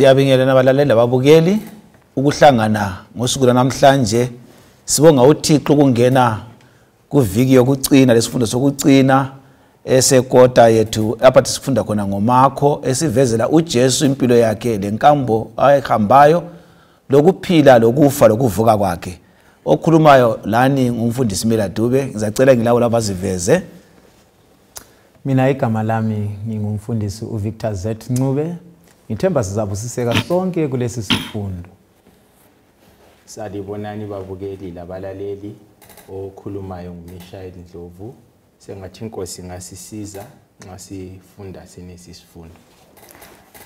Siyabingelela abalaleli ababukeli ukuhlangana ngosuku namhlanje sibonga uThixo ukungena kuviki yokucina lesifundo sokucina esekota yethu lapha sifunda khona ngomakho esivezela uJesu impilo yakhe lenkambo ayihambayo lokuphila lokufa lokuvuka kwakhe. Okhulumayo lani ngumfundisi Mila Dube ngizacela ngilawo labaziveze Mina igama lami ngingumfundisi uVictor Z Ncube. Ngithemba sizabusiseka sonke kulesi sifundo. salibonani babukeli labalaleli okhulumayo nguMishael Ndlovu. Sengathi inkosi ngasisiza nxa sifunda senesi sifundo.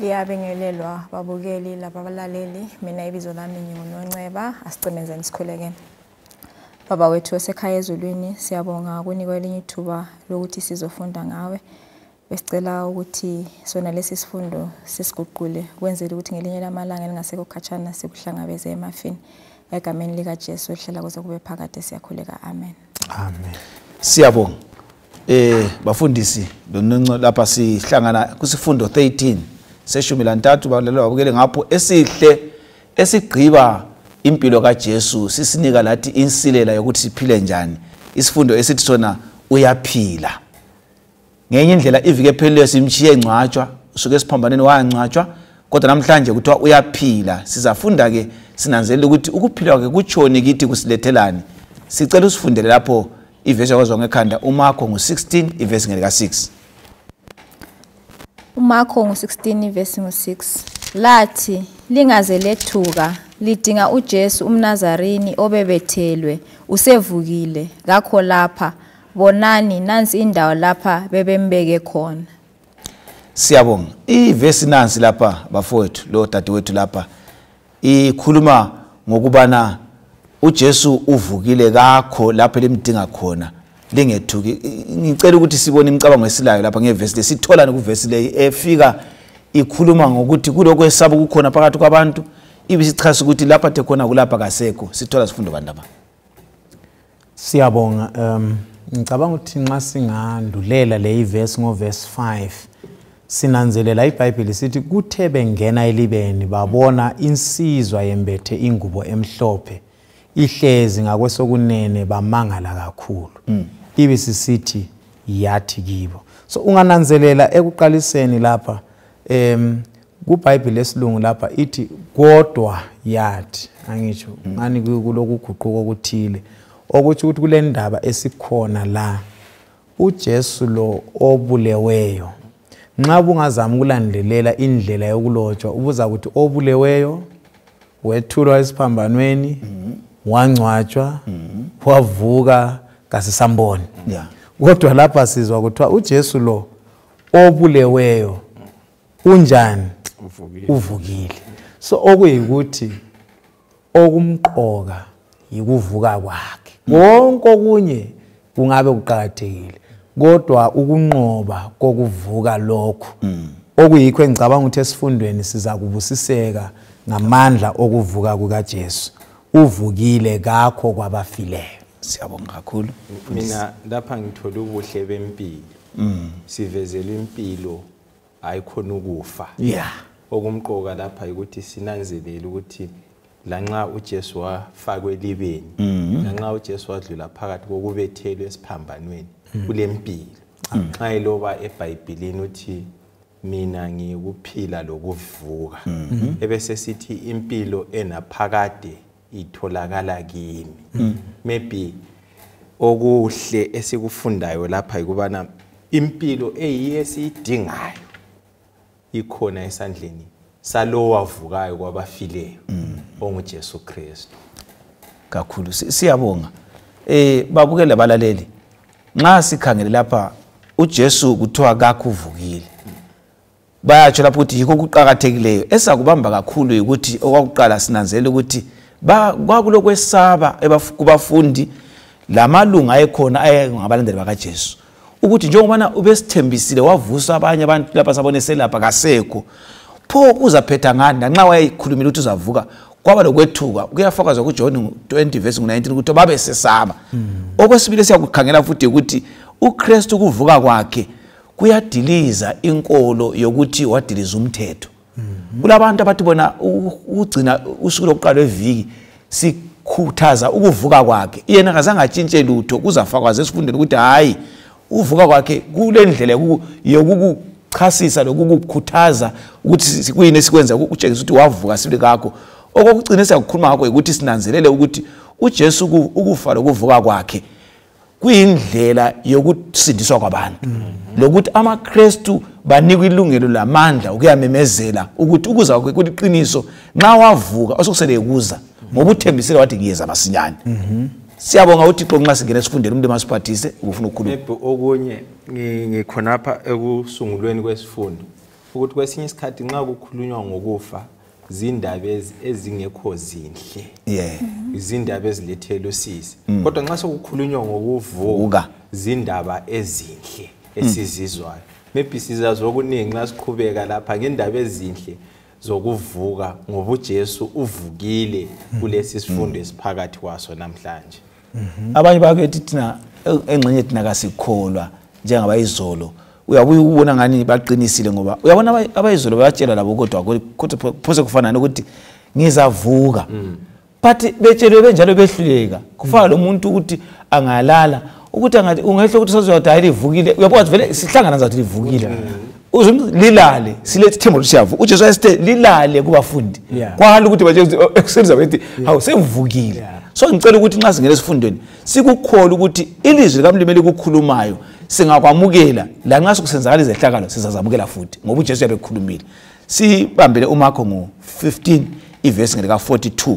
Liyabingelelwa babukeli labalaleli. Mina ibizo lami ngingunonceba asicimezeni sikhulekene baba wethu osekhaya ezulwini siyabonga. Kunikwa elinye ithuba lokuthi sizofunda ngawe. Besicela ukuthi sona lesi sifundo sisiguqule kwenzela ukuthi ngelinye lamalanga elingasekho khatshana sikuhlangabeze emafini. Egameni likajesu ehlala kuze kube phakade siyakhuleka. Amen. Amen. siyabonga. Eh bafundisi lononco lapha sihlangana kusifundo 13 seshumi lantathu balalelo babukele ngapho esihle esigqiba impilo kaJesu sisinika lathi insilela yokuthi siphile njani. Isifundo esithi sona uyaphila. Ngenye indlela ivike ephelileyo simchiye engcwatshwa usuke esiphambaneni wayangcwatshwa kodwa namhlanje kuthiwa uyaphila. Sizafunda ke sinanzelela ukuthi ukuphila kwakhe kutshoni kithi kusilethelani. Sicela usifundele lapho ivesi yakwazwa ngekhanda umakho ngu-16 ivesi ngelika-6 umakho ngu-16 verse ngu-6 lathi lingaze lethuka lidinga ujesu umnazarini obebethelwe usevukile. Kakho lapha bonani nansi indawo lapha bebembeke khona. Siyabonga. Ivesi nansi lapha bafowethu lo dadewethu lapha ikhuluma ngokubana ujesu uvukile kakho lapho elimdinga khona. Lingethuki. Ngicela ukuthi sibone imicabango esilayo lapha ngevesi le. Sitholani kuvesi leyi efika ikhuluma ngokuthi kulokhu esaba kukhona phakathi kwabantu ibisichasa ukuthi lapha the khona kulapha kasekho. Sithola sifundo bani lapha Siyabonga um ngicabanga ukuthi nxa singandulela le verse ngo verse 5 sinanzelela iBhayibheli sithi kuthe bengena elibeni babona insizwa yembethe ingubo emhlophe ihlezi ngakwesokunene bamangala kakhulu. Ibe sisithi yathi kibo. So ungananzelela ekuqaliseni lapha em kuBhayibheli lesilungu lapha ithi kodwa yathi angisho ngani kulokuguquka okuthile. Okuthi ukuthi kule ndaba esikhona la uJesu lo obuleweyo. Nxa bungazama ukulandelela indlela yokulotshwa ubuza ukuthi obuleweyo? Wethulwa esiphambanweni? Wangcwatshwa? Wavuka? Kasisamboni. Kodwa lapha sizwa kuthiwa uJesu lo obuleweyo unjani? Uvukile. So okuyikuthi okumqoka yikuvuka kwakhe. Konke okunye kungabe kuqhakathekile kodwa ukunqoba kokuvuka lokho okuyikho engicabanga ukuthi esifundweni siza kubusiseka ngamandla okuvuka kukaJesu. Uvukile kakho kwabafileyo. Siyabonga kakhulu. Mina lapha ngithola ubuhle bempilo. Sivezelwe impilo ayikhona ukufa. Yeah. Okumqoka lapha ukuthi sinanzelele ukuthi lanxa uJesu wafakwe elibeni lanxa uJesu wadlula phakathi kokubethelwa esiphambanweni kulempilo. Nxa eloba eBhayibhelini uthi mina ngikuphila lokuvuka ebese sithi impilo enaphakade itholakala kimi. Maybe okuhle esikufundayo lapha yikubana impilo eyiyo esiyidingayo ikhona esandleni salowo wavukayo kwabafileyo onguJesu Kristu. Kakhulu. Si- siyabonga. Eh babukele abalaleli. Nxa sikhangele lapha uJesu kuthiwa kakho uvukile bayatsho lapho ukuthi yikho kuqhakathekileyo esakubamba kakhulu ukuthi okwakuqala sinanzele ukuthi ba- kwakulokwesaba kubafundi lamalunga ayekhona ayengabalandeli bakaJesu. Ukuthi njengobana ubesithembisile wavusa abanye abantu lapha sabone selapha kasekho. Pho kuzaphetha ngani? Nanxa wayekhulumile ukuthi uzavuka kwaba lokwethuka kuyafakazwa kuJohn 20 verse 19 ukuthi babe sesaba. Okwesibili siyakukhangela futhi ukuthi uKristu kuvuka kwakhe kuyadiliza inkolo yokuthi wadiliza umthetho. Kulabantu abathi bona u- ukugcina usuku lokuqala lweviki sikhuthaza ukuvuka kwakhe. Yena kazange atshintshe lutho kuzafakwazi esifundeni ukuthi hhayi ukuvuka kwakhe kule ndlela yoku- yokukuchasisa lokukukhuthaza ukuthi kuyini esikwenza utshengisa ukuthi wavuka sibili kakho. Okokugcina siyakukhuluma ngakho ukuthi sinanzelele ukuthi ujesu uku- ukufa lokuvuka kwakhe kuyindlela yokusindiswa kwabantu. Lokuthi amakrestu banikwa ilungelo lamandla ukuyamemezela ukuthi ukuza kwakhe kuliqiniso. Nxa wavuka osokusele kuza ngoba uthembisile wathi ngiyeza masinyane. Siyabonga uthixo nxa singena esifundeni umuntu emasiphathise ukufuna ukukhuluma. Maybe okunye ngi- ngikhonapha ekusungulweni kwesifundo. Ukuthi kwesinye isikhathi nxa kukhulunywa ngokufa zindaba ezi- ezingekho zinhle. Yeah. Izindaba ezilethela usizi kodwa nxa sekukhulunywa ngokuvuka Vuka. zindaba ezinhle esizizwayo. Maybe sizazi okuningi nxa siqhubeka lapha ngendaba ezinhle zokuvuka ngoba ujesu uvukile kulesi sifundo esiphakathi kwaso namhlanje. Abanye bakithi thina e- engxenye thina kasikholwa njengabayizolo uyabuya ukubona ngani baqinisile ngoba uyabona abayizolo bayatshela labo kodwa kodwa phose kufanani ukuthi ngizavuka. But betshelwe benjalo behluleka. Kufana lo muntu ukuthi angalala ukuthi ungehle ukuthi sazoyathi hayi livukile. Uyabona vele sihlangana zathi livukile. Lilale silethe ithemba lokuthi siyavuka. Ujesu ayesithe lilale kubafundi. Kwala ukuthi ekuseni zabethi hawu sevukile Yeah. So ngicela ukuthi nxa singena esifundweni sikukholwa ukuthi ilizwi likamlimi likukhulumayo singakwamukela lanxa sokusenzakala izehlakalo sizazamukela futhi ngoba ujesu yabe ekhulumile. Sibambele umakho ngo-15 ivesi ngelika-42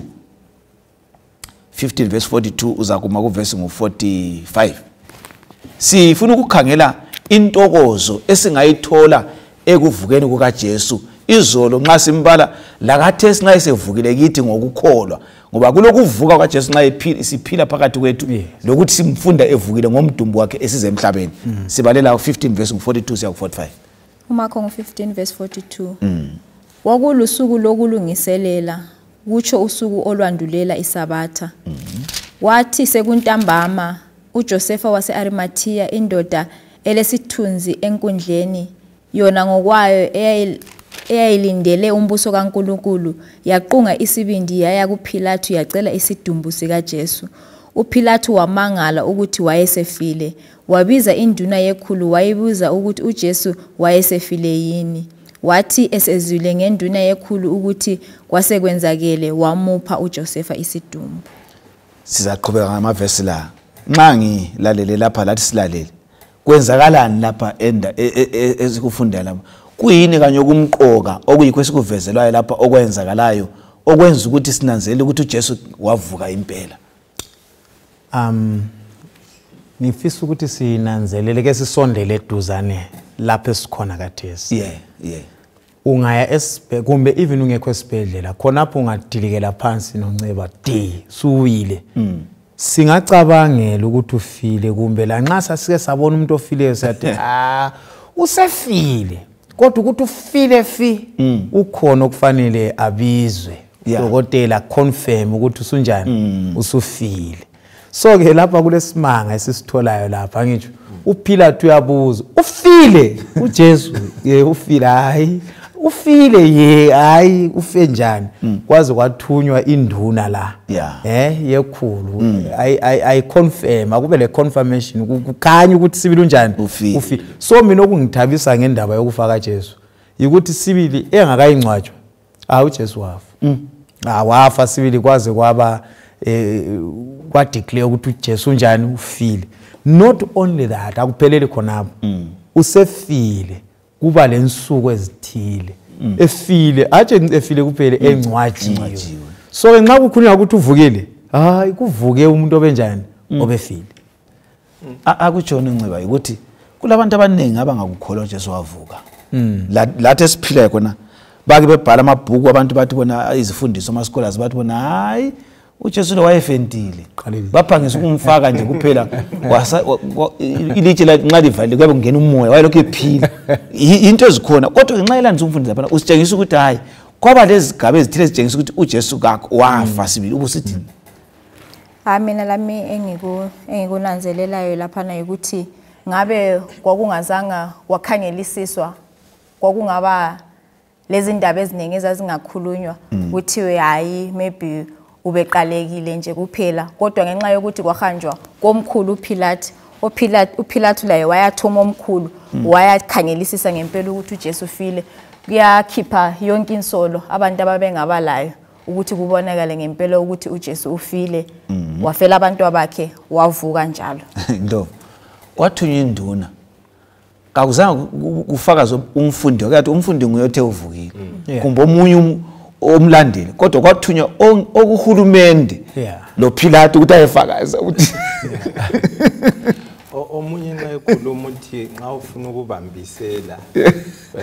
15 verse 42 uza kuma kuvesi ngu-45 sifuna ukukhangela intokozo esingayithola ekuvukeni kukajesu. Izolo nxa simbala lakathesi nxa esevukile kithi ngokukholwa. Ngoba kulokuvuka kukajesu nxa ephila- siphila phakathi kwethu lokuthi simfunda evukile ngomdumbu wakhe esize emhlabeni sibalela u-15 verse ngu-42 siya ku-45 umakho ngu-15 verse 42 kwakulusuku lokulungiselela kutsho usuku olwandulela isabatha. Wathi sekuntambama ujosefa wase-arimathiya indoda elesithunzi enkundleni yona ngokwayo eyayil- eyayilindele umbuso kankulunkulu yaqunga isibindi yaya kuphilathu yacela isidumbu sikajesu. Uphilathu wamangala ukuthi wayesefile wabiza induna yekhulu wayibuza ukuthi ujesu wayesefile yini. Wathi esezwile ngenduna yekhulu ukuthi kwasekwenzakele wamupha ujosefa isidumbu. Sizaqhubeka ngamavesi la. Nxa ngilalele lapha lathi silalele kwenzakalani lapha enda- e- e- e- esikufunda lapha kuyini kanye okumqoka okuyikho esikuvezelwayo lapha okwenzakalayo okwenza ukuthi sinanzelele ukuthi ujesu wavuka impela? Um ngifisa ukuthi sinanzelele ke sisondele eduzane lapho esikhona kathesi yeah yeah. Ungaya esibhe kumbe even ungekho esibhedlela khonapho ungadilikela phansi nonceba d suwile. Singacabangela ukuthi ufile kumbe lanxa sasike sabona umuntu ofileyo sathi ah usefile. Kodwa ukuthi ufile fi ukhona okufanele abizwe. Udokotela confirm ukuthi usunjani? Usufile. So ke lapha kulesimanga esisitholayo lapha ngitsho uphilathu uyabuza ufile? Ujesu ye ufile hayi. Ufile ye hayi ufe njani? Kwaze kwathunywa induna la. Eh yekhulu. Ay ay ay confirm akube le confirmation ku- kukhanya ukuthi sibili unjani? Ufile. so mina okungithabisa ngendaba yokufaka Jesu ukuthi sibili engakayingcwatshwa ah uJesu wafa. Ah wafa sibili kwaze kwaba eh kwa declare ukuthi uJesu unjani? Ufile. Not only that akupheleli khonapho. Usefile. Kuba lensuku ezithile. Efile atshe efile kuphela engcwatshiwe. Engcwatshiwe. so ke nxa kukhulunywa ukuthi uvukile hayi kuvuke umuntu obenjani obefile A- akutshona inceba ukuthi kulabantu abaningi abangakukholwa ujesu wavuka La- lathi esiphilayo khona bake bebhala amabhuku abantu bathi bona izifundiso ama-scholars bathi bona hayi ujesu lo wayefentile baphangisa ukumfaka nje kuphela. Wasa- wa- wa- ilitshe nxa livalile kuyabe kungena umoya wayelokhu ephila. Into ezikhona. Kodwa ngenxa yelandisa umfundisi laphana usitshengisa ukuthi hhayi kwaba lezigaba ezithile ezitshengisa ukuthi ujesu kakho. Wafa sibili. Ubusithini hayi mina lami engiku- engikunanzelelayo laphana ukuthi ngabe kwakungazanga wakhangelisiswa kwakungaba lezi ndaba eziningi ezazingakhulunywa kuthiwe hayi maybe ubeqalekile nje kuphela kodwa ngenxa yokuthi kwahanjwa komkhulu uPilate uPilate uPilate laye wayathoma omkhulu wayakhangelisisa ngempela ukuthi uJesu ufile kuyakhipha yonke insolo abantu ababengabalayo ukuthi kubonakale ngempela ukuthi uJesu ufile. Wafela abantu bakhe wavuka njalo. Ndo kwathunywa induna. Kakuzange ku- ku- kufakazwe umfundi kathi umfundi nguyothe uvukile. Yeah. kumbe omunye um- omlandeli kodwa kwathunywa on- okuhulumende lo Pilate ukuthi ayefakaza ukuthi O- omunye nxa ekhuluma uthi nxa ufuna ukubambisela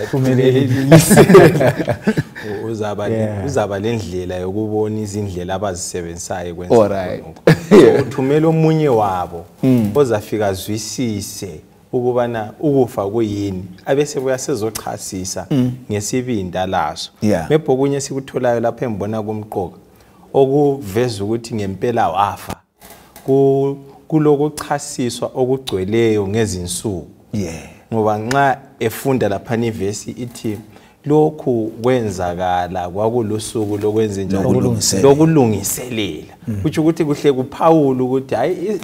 uzaba le- Yeah. uzaba le ndlela yokubona izindlela abazisebenzisayo. So, uthumela omunye wabo ozafika azwisise ukubana ukufa kuyini? Abese buya sezochasisa ngesibinda laso Yeah. mebhe okunye sikutholayo lapho engibona kumqoka okuveza ukuthi ngempela wafa ku- kulokuchasiswa okugcweleyo ngezinsuku. Yeah. Ngoba nxa efunda laphana ivesi ithi lokhu kwenzakala kwakulusuku lokwenza njani Lokulungiselela. lokulungiselela. Kutsho ukuthi kuhle kuphawula ukuthi hayi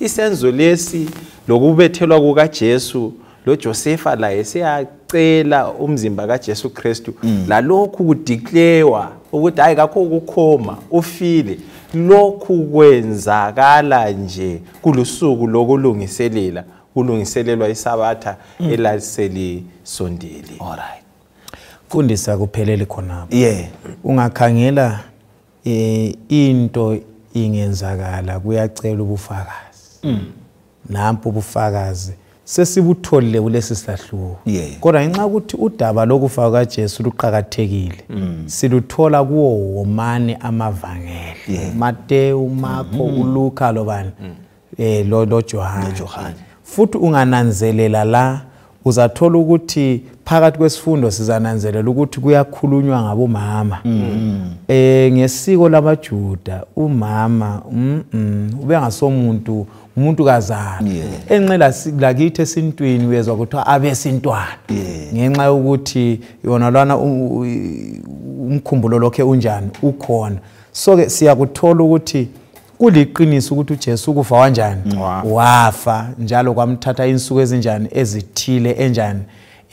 isenzo lesi lokubethelwa kukaJesu loJosefa laye siyacela umzimba kaJesu Kristu. Lalokhu kudeclarewa ukuthi hayi kakho ukukhoma ufile. Lokhu kwenzakala nje kulusuku lokulungiselela kulungiselelwa isabatha elaselisondele alright fundisa kuphelele khonapho. Yeah ungakhangela eh into ingenzakala kuyacela ubufakazi. Nampo ubufakazi sesibutholile kulesi sihluko Yeah. kodwa ngenxa ukuthi udaba lokufa kaJesu luqhakathekile siluthola kuwo womane amavangeli. Matthew Marko uLuka lobani eh lo lo John Johane. futhi ungananzelela la uzathola ukuthi phakathi kwesifundo sizananzelela ukuthi kuyakhulunywa ngabomama. Eh ngesiko lamajuda umama mm ubengasomuntu umuntu kazana enqela si- lakithi esintwini uyezwa kuthiwa abesintwana. Ngenxa yokuthi yona u- umkhumbulo lokhe unjani ukhona. So ke siyakuthola ukuthi kuliqiniso ukuthi uJesu ukufa wanjani? Wafa njalo kwamthatha insuku ezinjani? Ezithile enjani?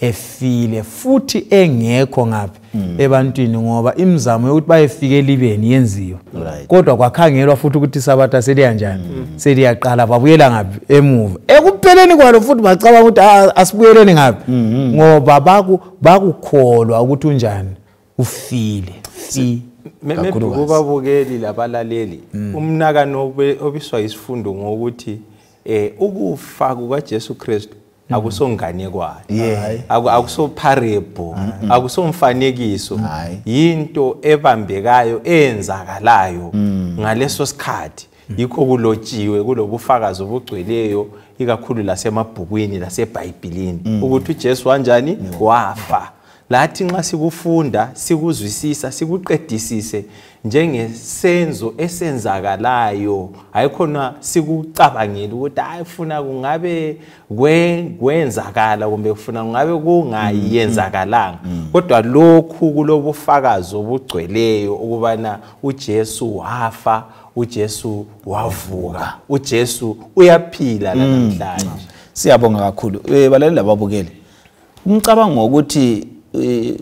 Efile futhi engekho ngaphi? Ebantwini ngoba imizamo yokuthi bayefika elibeni yenziwa Right. kodwa kwakhangelwa futhi ukuthi isabatha seliyanjani seliyaqala babuyela ngaphi? Emuva. Ekupheleni kwalo futhi bacabanga ukuthi "Ah, asibuyeleni ngaphi? Ngoba baku- bakukholwa ukuthi unjani? Ufile. Fi maybe Kakhulukazi. Kubabukeli labalaleli. Umnakano obe- obiswa isifundo ngokuthi eh ukufa kukaJesu Kristu akusonganekwayo Yeah. Aku- akusoparable akusomfanekiso. Yinto ebambekayo eyenzakalayo ngaleso sikhathi. Yikho kulotshiwe kulobufakazi obugcweleyo ikakhulu lasemabhukwini lasebhayibhilini ukuthi uJesu wanjani? Wafa. Lathi nxa sikufunda sikuzwisisa sikuqedisise njengesenzo esenzakalayo. Hayi khona sikucabangela ukuthi hayi funa kungabe kwe- kwenzakala kumbe funa kungabe kungayenzakalanga kodwa lokhu kulobufakazi obugcweleyo ukubana uJesu wafa uJesu wavuka uJesu uyaphila namhlanje siyabonga kakhulu. Eh balaleli lababukeli umcabango ukuthi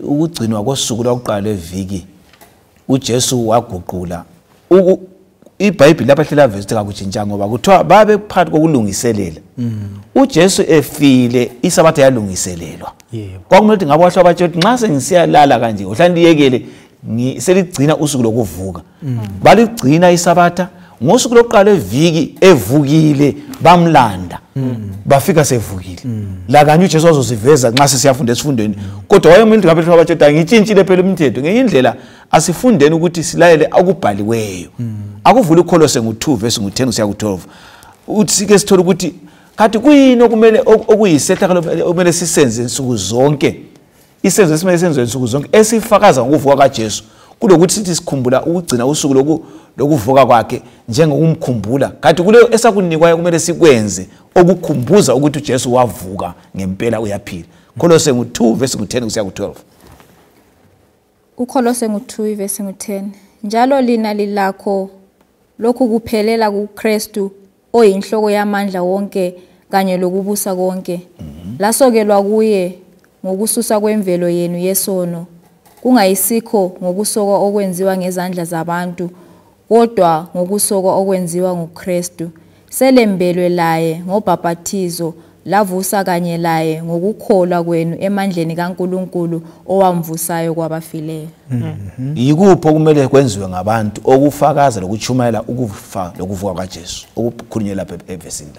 ukugcinwa kosuku lokuqala leviki uJesu waguqula. iBhayibheli lapha hlela verse kakutshintshanga ngoba kuthiwa babe phakathi kokulungiselela. uJesu efile isabatha yalungiselelwa. Yebo. kwakumele ukuthi ngabo bahlwa batsho ukuthi nxa sengisiyalala kanje uhla ndiyekele ngi- seligcina usuku lokuvuka. Baligcina isabatha ngosuku lokuqala eviki evukile bamlanda. Bafika sevukile. La kanye ujesu wazosiveza nxa sesiyafunda esifundweni kodwa wayemele ngabe ukuthi ngitshintshile phela umthetho ngenye indlela asifundeni ukuthi silalele akubhaliweyo. Akuvula ukholose ngo-2 verse ngu-10 kusiya ku-12 uthi sike sithole ukuthi kanti kuyini okumele ok- okuyisehlakalo okumele sisenze nsuku zonke? Isenzo esimele senziwe nsuku zonke esifakaza ngokuvuka kajesu kulokuthi sithi sikhumbula ukugcina usuku loku- lokuvuka kwakhe njengokumkhumbula. Kanti kule esakunikwayo kumele sikwenze okukhumbuza ukuthi ujesu wavuka ngempela uyaphila. Kolose ngu-2 verse ngu-10 kusiya ku-12 uKolose ngo-2 verse ngo-10 njalo lina lilakho lokhu kuphelela kuKristu oyinhloko yamandla wonke kanye lokubusa konke. Lasokelwa kuye ngokususa kwemvelo yenu yesono kungayisikho ngokusokwa okwenziwa ngezandla zabantu kodwa ngokusokwa okwenziwa nguKristu selembelwe laye ngobhabhathizo lavusa kanye laye ngokukholwa kwenu emandleni kaNkuluNkulu owamvusayo kwabafileyo. Yikuphi okumele kwenziwe ngabantu okufakaza lokuchumayela ukufa lokuvuka kwaJesu okukhulunywe lapha evesini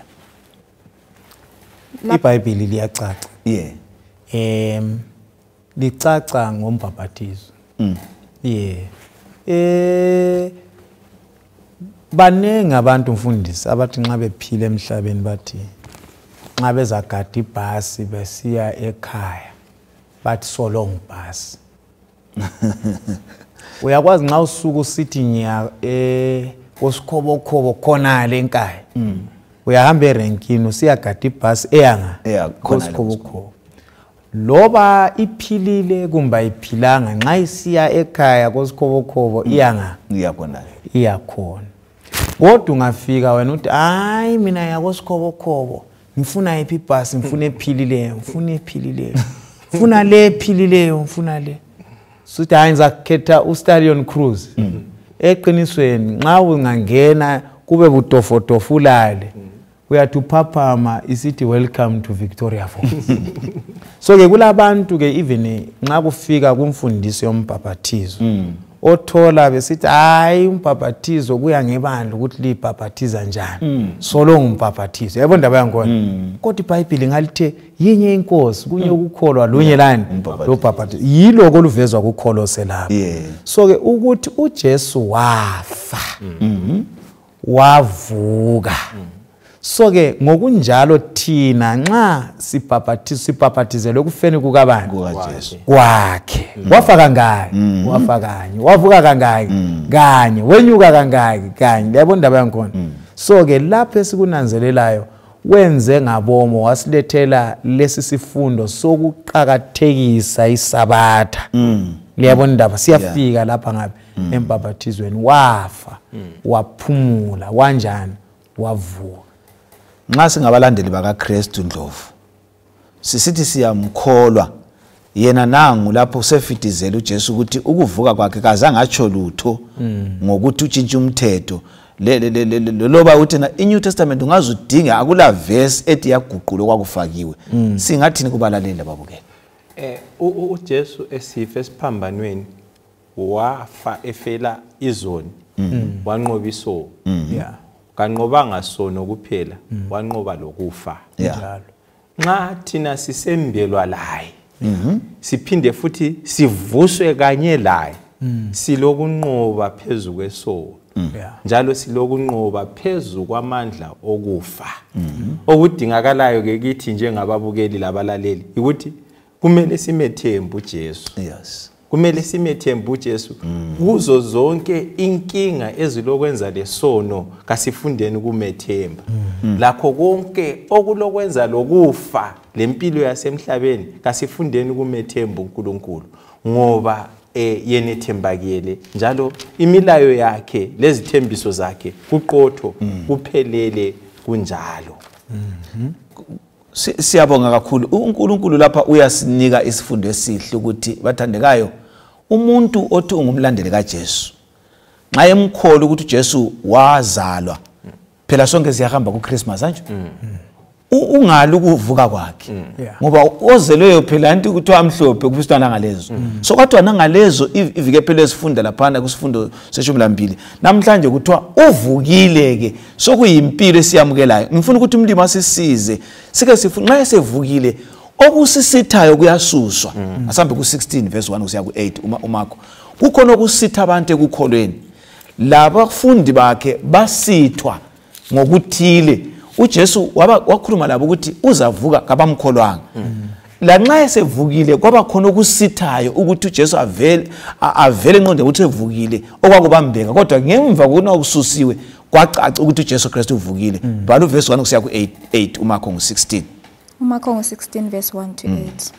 la ibhayibhili liyacaca. Yeah em licaca ngombhabhathizo yeah eh baningi abantu mfundisi abathi nxa bephila emhlabeni bathi nxa bezagada ibhasi besiya ekhaya bathi so long bus uyakwazi nxa usuku usithi ngiya eh kosikhobo khonale enkaya? Uyahamba erenkini usiyagada ibhasi eyanga Eya, khonale kosikhobo loba iphilile kumbe ayiphilanga nxa isiya ekhaya kosikhobo iyanga ngiyabona iyakhona kodwa ungafika wena uthi hayi mina yakosikhobo ngifuna yiphi ibhasi ngifuna ephilileyo ngifuna ephilileyo ngifuna le ephilileyo ngifuna le. Suthi hayi ngizakhethaustadion cruise. Eqinisweni nxa ungangena kube butofotofo ulale uyathi uphaphama isithi welcome to victoria falls. So-ke kulabantu ke even nxa kufika kumfundiso yombhabhathizo othola besithi hayi umbhabhathizo kuya ngebandla ukuthi liyibhabhathiza njani. Solo ngumbhabhathizo yabo ndaba yangona. Kodwa ibhayibhili ngalithe yinye inkosi kunye ukukholwa lunye lani? lobhabhathizo yiloko oluvezwa kukholose lapho so-ke ukuthi ujesu wafa. Wavuka. So-ke ngokunjalo thina nxa sibhabhathizelwe kufeni kukabani? kwakhe. Wafa kangaki wafa kanye wavuka kangaki? Kanye? Wenyuka kangaki? Kanye? Liyabona indaba yankhona. So-ke lapho esikunanzelelayo wenze ngabomo wasilethela lesi sifundo sokuqakathekisa isabatha. Liyabona indaba siyafika lapha ngabe embhabhathizweni wafa waphumula wanjani? Wavuka. Nxa singabalandeli bakaKristu Ndlovu sisithi siyamkholwa. Yena nangu lapho usefidizela uJesu ukuthi ukuvuka kwakhe kazange atsho lutho ngokuthi utshintshe umthetho. Loba uthi na iNew Testament ungaze udinge akula verse ethi yaguqulwa kwakufakiwe singathini kubalaleli babukela Eh uJesu esife esiphambanweni wafa efela izoni wanqoba isono. Yeah kanqobanga sono kuphela wanqoba lokufa. Njalo. Nxa thina sisembelwa laye siphinde futhi sivuswe kanye laye silokunqoba phezu kwesono Yeah. njalo silokunqoba phezu kwamandla okufa. Okudingakalayo ke kithi njengababukeli labalaleli ukuthi kumele simethembe uJesu. Yes. Kumele simethembe uJesu kuzo zonke inkinga ezilokwenza lesono kasifundeni kumethemba. Lakho konke okulokwenza lokufa lempilo yasemhlabeni kasifundeni kumethemba uNkulunkulu. Ngoba eh yena ethembakele njalo imilayo yakhe lezithembiso zakhe kuqotho kuphelele kunjalo. Si- siyabonga kakhulu. uNkulunkulu lapha uyasinika isifundo esihle ukuthi bathandekayo umuntu othi ungumlandeli kaJesu. Nxa emkhola ukuthi uJesu wazalwa phela sonke siyahamba kuChristmas anje U- ungali ukuvuka kwakhe. Yeah. ngoba ozelweyo phela anti kuthiwa amhlophe kubiswa nangalezo. So kwathiwa nangalezo iv- ivike phela esifunda laphana kusifundo seshumi lambili namhlanje kuthiwa uvukile ke sokuyimpilo esiyamukelayo. Ngifuna ukuthi umlimi asisize. Sike sifuna nxa esevukile okusisithayo kuyasuswa. Asambe ku-16 verse 1 kusiya ku-8 uma- umakho. Kukhona okusitha abantu ekukholweni. Labafundi bakhe basithwa ngokuthile. Ujesu waba- wakhuluma labo ukuthi uzavuka kabamkholwanga. Lanxa esevukile kwaba khona okusithayo ukuthi ujesu avele engqondweni ukuthi evukile okwakubambeka kodwa ngemva kokuna okususiwe kwacaca ukuthi ujesu kristu uvukile. Bhala uvesi 1 kusiya ku-8 umakho ngu-16 umakho ngo-16 verse 1 to 8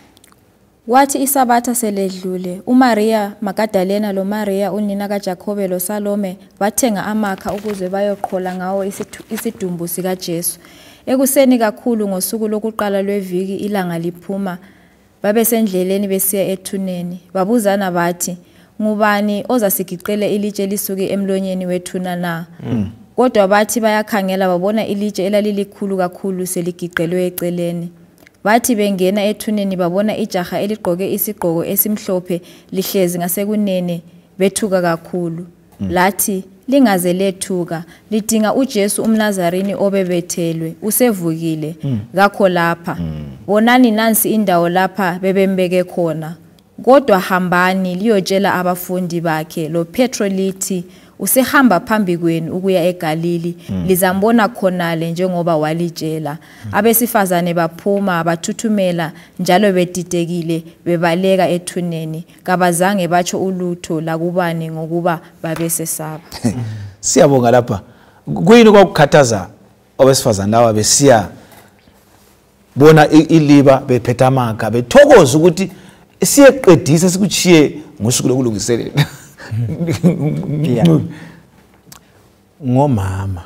Kwathi isabatha seledlule, uMaria Magdalena loMaria unina kaJakobe loSalome bathenga amakha ukuze bayoqhola ngawo isidumbu sikaJesu. Ekuseni kakhulu ngosuku lokuqala lweviki ilanga liphuma, babesendleleni besiya ethuneni. Babuzana bathi, ngubani ozasigiqela ilitshe lisuke emlonyeni wethuna na? Kodwa bathi bayakhangela babona ilitshe elalilikhulu kakhulu seligiqelwe eceleni. Bathi bengena ethuneni babona ijaha eligqoke isigqoko esimhlophe lihlezi ngasekunene bethuka kakhulu. Lathi lingaze lethuka lidinga uJesu umNazarini obebethelwe usevukile kakho lapha. Bonani nansi indawo lapha bebembeke khona. Kodwa hambani liyotshela abafundi bakhe lo Petro lithi usehamba phambi kwenu ukuya eGalili. Lizambona khonale njengoba walitshela. Abesifazane baphuma bathuthumela njalo bedidekile bebaleka ethuneni. Kabazange batsho ulutho lakubani ngokuba babesesaba. Siyabonga lapha. Kuyini kwakukhathaza abesifazane lawa besiya bona iliba bephethe amakha bethokoza ukuthi siyeqedisa sikuchiye ngosuku lokulungiselela? ngomama.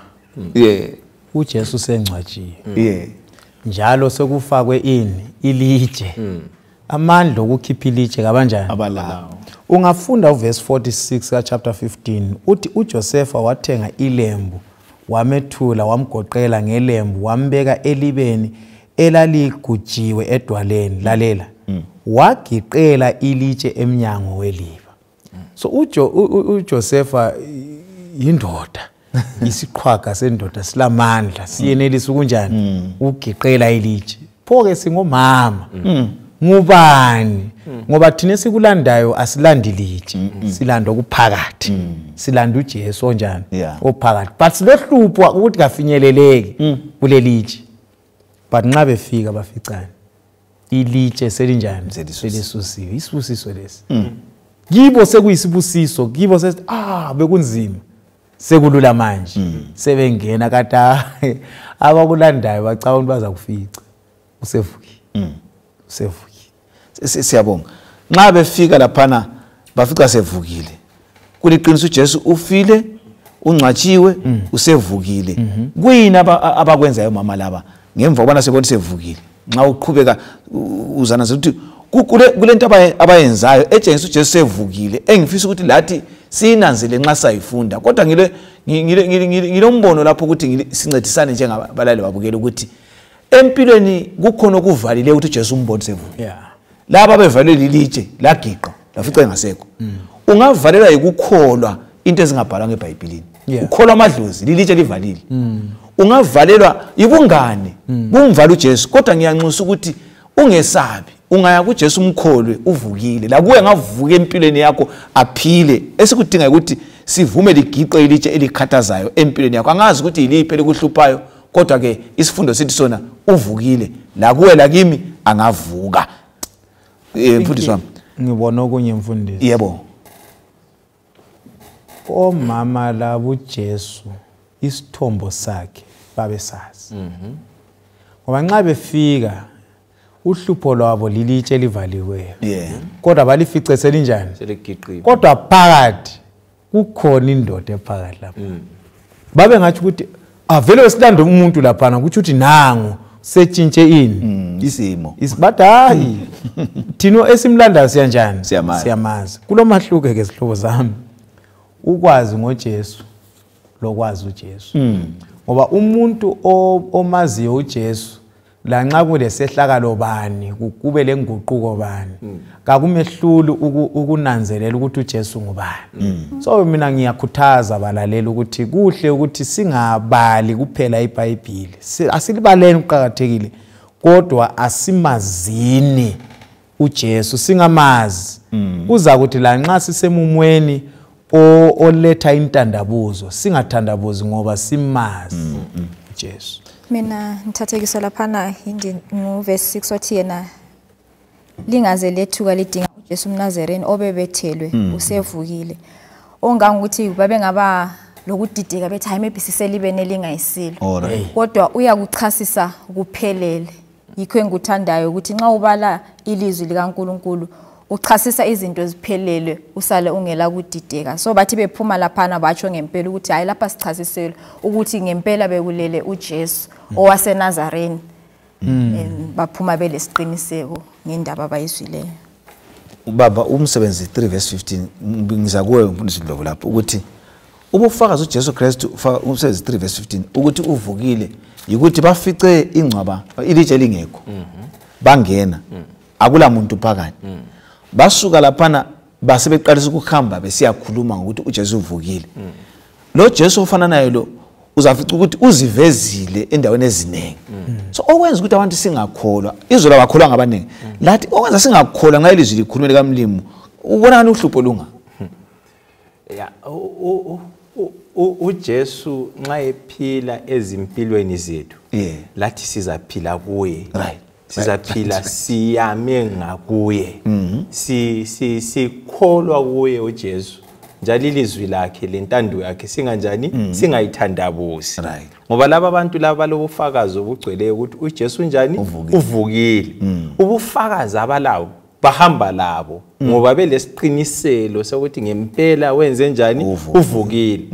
Yeah uJesu sengcwatshiwe yeah njalo sekufakwe ini ilitshe. Amandla okukhipha ilitshe kabanjani abalawo ungafunda uverse 46 ka chapter 15 uthi uJosepha wathenga ilembu wamethula wamgoqela ngelembu wambeka elibeni elaligujiwe edwaleni lalela. Wagiqela ilitshe emnyango weliba so uJosepha i- yindoda isiqhwaga sendoda silamandla siyenelisa ukunjani? Ugiqela ilitshe. Pho ke singomama ngubani? Ngoba thina sikulandayo asilandi litshe silanda okuphakathi silanda uJesu onjani? Ophakathi. But silohlupho ukuthi kafinyeleleki kulelitshe but nxa befika baficane. Ilitshe selinjani? Selisusiwe. Isibusiso lesi. Kibo sekuyisibusiso kibo sesithi ah bekunzima. Sekulula manje. Sebengena kade abakulandayo bacabanga ukuthi baza kufica usevukile usevukile Si- siyabonga. Nxa befika laphana bafica sevukile. Kuliqiniso uJesu ufile ungcwatshiwe usevukile. Kuyini aba- abakwenzayo mama laba? Ngemva kobana sebona sevukile nxa uqhubeka uzana ukuthi ku- kule kule nto abaye- abayenzayo etshengisa uJesu sevukile engifisa ukuthi lathi siyinanzele nxa sayifunda. Kodwa ngilombono lapho ukuthi sincedisane njengabalali babukela ukuthi empilweni kukhona okuvalileyo ukuthi uJesu umbone sevukile laba bevalwe lilitshe lagiqa lafica engasekho. Ungavalelwa yikukholwa into ezingabhalwanga ebhayibhilini. Ukholwa amadlozi lilitshe livalile. Ungavalelwa yibungane kumvala ujesu. Kodwa ngiyanxusa ukuthi ungesabi. Ungaya kujesu umkholwe uvukile. Lakuwe ngavuka empilweni yakho aphile. Esikudinga ukuthi sivume ligiqe ilitshe elikhathazayo empilweni yakho. Angazi ukuthi yiliphi elikuhluphayo kodwa ke isifundo sithi sona uvukile. Lakuwe lakimi angavuka. Eh mfundisi wami. Ngibona okunye mfundisi. Yebo. Omama labo uJesu isithombo sakhe babesazi. Ngoba nxa befika uhlupho lwabo lilitshe livaliweyo. Yeah. Kodwa balifice selinjani? Kodwa phakathi kukhona indoda ephakathi lapha. Babe ngathi ukuthi avele wesilanda umuntu laphana kutsho ukuthi nangu setshintshe ini? Isimo. Is- bathi hayi thina esimlandayo siyanjani? Siyamazi. kulo mahluke ke sihlobo zami ukwazi ngojesu lokwazi ujesu. Ngoba umuntu o- omaziyo ujesu lanxa kulesehlakalo bani ku- kube lenguquko bani. Kakumehluli uku- ukunanzelela ukuthi ujesu ngubani. So mina ngiyakhuthaza abalaleli ukuthi kuhle ukuthi singabali kuphela ibhayibhili Si- asilibaleni kuqakathekile kodwa asimazini uJesu singamazi. Kuza kuthi la nxa sisemumweni oletha intandabuzo singathandabuzi ngoba simazi uJesu. Mina ngithathekiswa laphana nguvesi 6 othi yena lingaze lethuka lidinga ujesu umnazareni obebethelwe usevukile. Ongangokuthi babengaba lokudideka bethi hayi maybe siselibeni elingayisilo Alright. kodwa uyakuchasisa kuphelele. Yikho engikuthandayo ukuthi nxa ubala ilizwi likaNkuluNkulu uchasisa izinto ziphelele usale ungela kudideka. So bathi bephuma laphana batsho ngempela ukuthi hayi lapha sichasisele ukuthi ngempela bekulele uJesu owaseNazareni And baphuma belesiqiniseko ngendaba abayizwileyo. Baba umsebenzi 3 verse 15 ngi- ngiza kuwe mfundisi Ndlovu lapho ukuthi ubufakazi uJesu Kristu umsebenzi 3 verse 15 ukuthi uvukile ukuthi bafice ingcwaba ilitshe lingekho. Bangena. Akula muntu phakathi. Basuka laphana basebeqalisa ukuhamba besiyakhuluma ngokuthi uJesu uvukile lo Jesu ofana naye lo uzafica ukuthi uzivezile endaweni eziningi so okwenza ukuthi abantu singakholwa izwi labakholwa ngabaningi lathi okwenza singakholwa nxa ilizwi likhulume likamlimu ubona ngani uhlupho lunga ya u- u- u- u- uJesu nxa ephila ezimpilweni zethu Yeah. lathi sizaphila kuye Right. Sizaphila siyame ngakuye. Si si sikholwa kuye uJesu. Njalo ilizwi lakhe lentando yakhe singanjani? Singayithandabusi. Right. ngoba laba bantu laba lobufakazi obugcweleyo ukuthi uJesu njani Uvukile. uvukile. Ubufakazi abalawo bahamba labo. Ngoba belesiqiniselo sokuthi ngempela wenze njani? Uvukile. uvukile.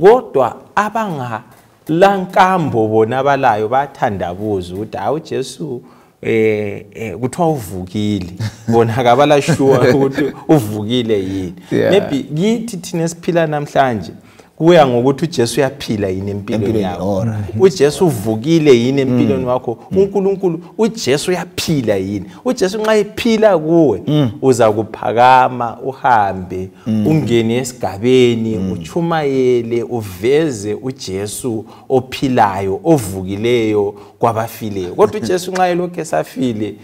Kodwa abangalankambo bona abalayo bayathandabuza ukuthi hayi uJesu eh eh kuthiwa uvukile. Bona akabala sure ukuthi uvukile yini. Maybe kithi thina esiphila namhlanje kuya ngokuthi uJesu uyaphila yini empilweni yakho? uJesu uvukile yini empilweni wakho? uNkulunkulu uJesu uyaphila yini? uJesu nxa ephila kuwe uza kuphakama uhambe ungene esigabeni uchumayele uveze uJesu ophilayo ovukileyo kwabafileyo. Kodwa uJesu nxa elokhu esafile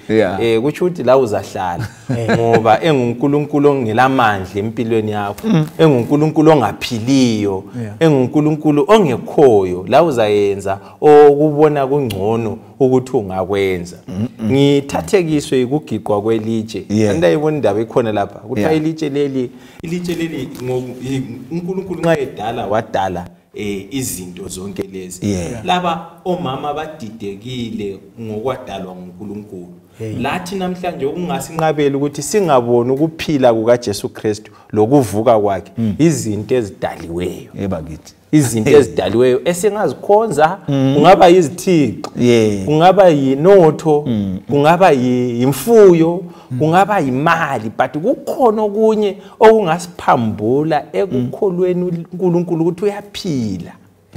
eh kutsho ukuthi la uzahlala. Ngoba enguNkulunkulu ongelamandla empilweni yakho enguNkulunkulu ongaphiliyo enguNkulunkulu ongekhoyo la uzayenza okubona kungcono ukuthi ungakwenza. Ngithathekiswe ukugiqwa kwelitshe. Andayibona indaba ikhona lapha. Kuthiwa ilitshe leli ilitshe leli i- uNkulunkulu nxa edala wadala eh izinto zonke lezi. Laba omama badidekile ngokwadalwa nguNkulunkulu. Lathi namhlanje okungasinqabeli ukuthi singaboni ukuphila kukaJesu Kristu lokuvuka kwakhe izinto ezidaliweyo. Ebakithi izinto ezidaliweyo esingazikhonza kungaba yizithixo Yeah. kungaba yinotho kungaba yi- yimfuyo kungaba yimali but kukhona okunye okungasiphambula ekukholweni uNkulunkulu ukuthi uyaphila.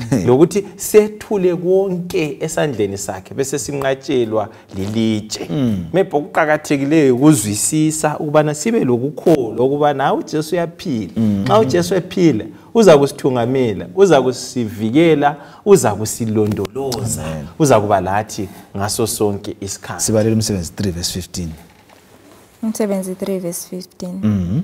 lokuthi sethule konke esandleni sakhe bese sinqatshelwa lilitshe. Maybe okuqakathekileyo ukuzwisisa ukubana sibe lokukholwa ukubana hawu uJesu uyaphila. Nxa uJesu ephila uza kusithungamela uza kusivikela uza kusilondoloza. Uza kuba lathi ngaso sonke isikhathi. Sibalele umsebenzi 3 verse 15 umsebenzi 3 verse 15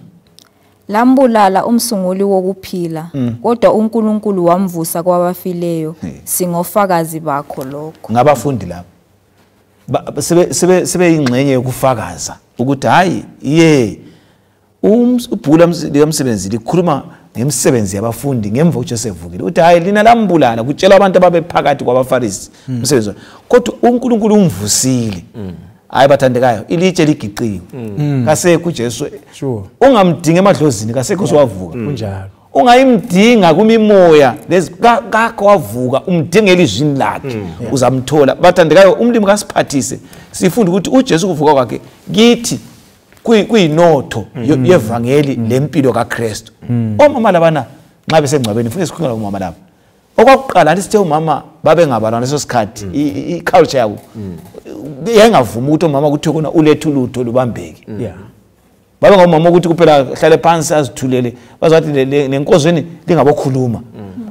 lambulala umsunguli wokuphila kodwa uNkulunkulu wamvusa kwabafileyo. Singofakazi bakho lokho. Ngabafundi lapho Ba- sebe sebe sebeyingxenye yokufakaza ukuthi hayi ye ms- likamsebenzi likhuluma ngemisebenzi yabafundi ngemva uJesu evukile uthi hayi lina lambulala kutshela abantu ababephakathi kwabafarisi. Umsebenzi wakhe. kodwa uNkulunkulu umvusile. Hayi bathandekayo. Ilitshe ligiqiwe. Kasekho uJesu. Sure. ungamdinga emadlozini kasekho siwavuka kunjalo. Ungayimdinga kumimoya kakho wavuka umdinga elizwini lakhe. Uzamthola. Bathandekayo umlimi kasiphathise. Sifunda ukuthi ujesu kuvuka kwakhe kithi kuyinotho yevangeli lempilo kakristu. Omama labana nxa besengcwabeni funa sikhulumela omama laba okwakuqala sithe umama babengabalwa ngaleso sikhathi i- i- i-culture yabo yayingavumi ukuthi omama kuthiwe khona ulethe ulutho lubambeke yeah. Babe ngomama ukuthi kuphela hlale phansi azithulele bazathi nenkozweni lingabokhuluma.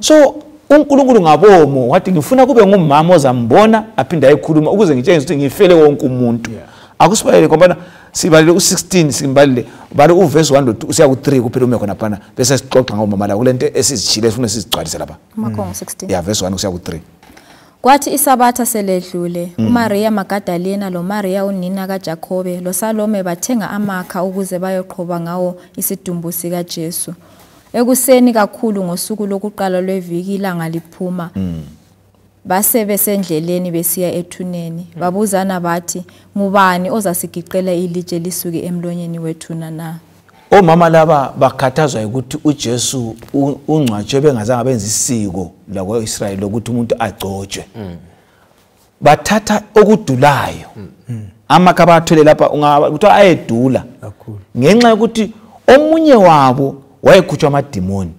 So unkulunkulu ngabomo wathi ngifuna kube ngumama ozambona aphinde ayikhuluma ukuze ngitshengise ukuthi ngifele wonke umuntu. Akusibalele ngombana sibalele u-16 simbalele. Bale uvesi 1 to usiya ku-3 kuphela ume khona phana. Bese sixoxa ngomama la kule nto esizitshile esifuna sizigcwalise lapha. Umakhongo 16 ya vesi 1 kusiya ku-3 kwathi isabatha seledlule umariya magadalena lomariya unina kajakobe losalome bathenga amakha ukuze bayoqhoba ngawo isidumbu sikajesu. Ekuseni kakhulu ngosuku lokuqala lweviki ilanga liphuma. Base besendleleni besiya ethuneni. Babuzana bathi ngubani ozasigiqela ilitshe lisuke emlonyeni wethuna na? Omama laba bakhathazwa ukuthi ujesu u- ungcwatshwe bengazange benza isiko lakwa-israyeli lokuthi umuntu agcotshwe. Bathatha okudulayo. Amakha abawathole lapha ungaba- kuthiwa ayedula. Kakhulu. ngenxa yokuthi omunye wabo wayekhutshwa amadimoni.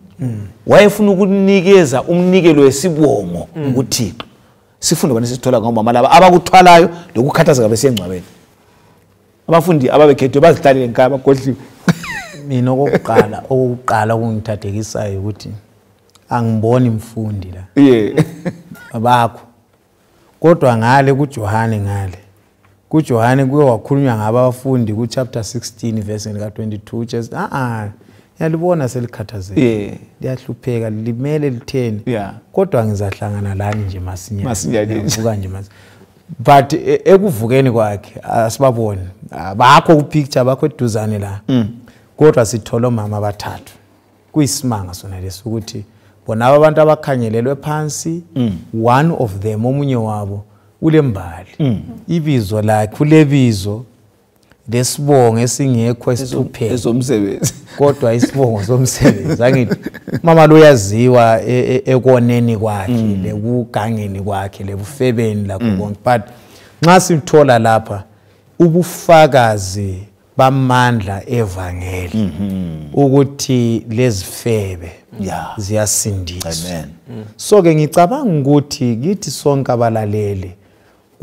Wayefuna ukunikeza umnikelo wesibongo kuthixo sifunde bani sisithola ngomama laba abakuthwalayo lokukhathazeka besengcwabeni. Abafundi ababekhethwe bazihlalele nkhaya bagodliwe. Mina okokuqala okokuqala okungithathekisayo ukuthi angiboni mfundi la. Yeah bakho kodwa ngale kuJohane ngale. kuJohane kuye wakhulunywa ngabafundi kuchapter 16 verse lika 22 just ah ah yalibona selikhathazeke Yeah. liyahlupheka limele litheni. Yeah. kodwa ngizahlangana lani nje nje. Ngiyavuka but e- ekuvukeni kwakhe asibaboni bakho kupicture bakho eduzane la. Kodwa sithole omama abathathu. Kuyisimanga sona leso ukuthi bona abantu abakhanyelelwe phansi one of them omunye wabo ulembali. Ibizo lakhe ulebizo lesibongo esingekho esihlupheka ezomsebenzi kodwa isibongo somsebenzi angithi mama lo uyaziwa e- e- ekoneni kwakhe lekugangeni kwakhe lebufebeni lakho konke but nxa sithola lapha ubufakazi bamandla evangeli ukuthi lezifebe ziyasindiswa. So ke ngicabanga ukuthi kithi sonke abalaleli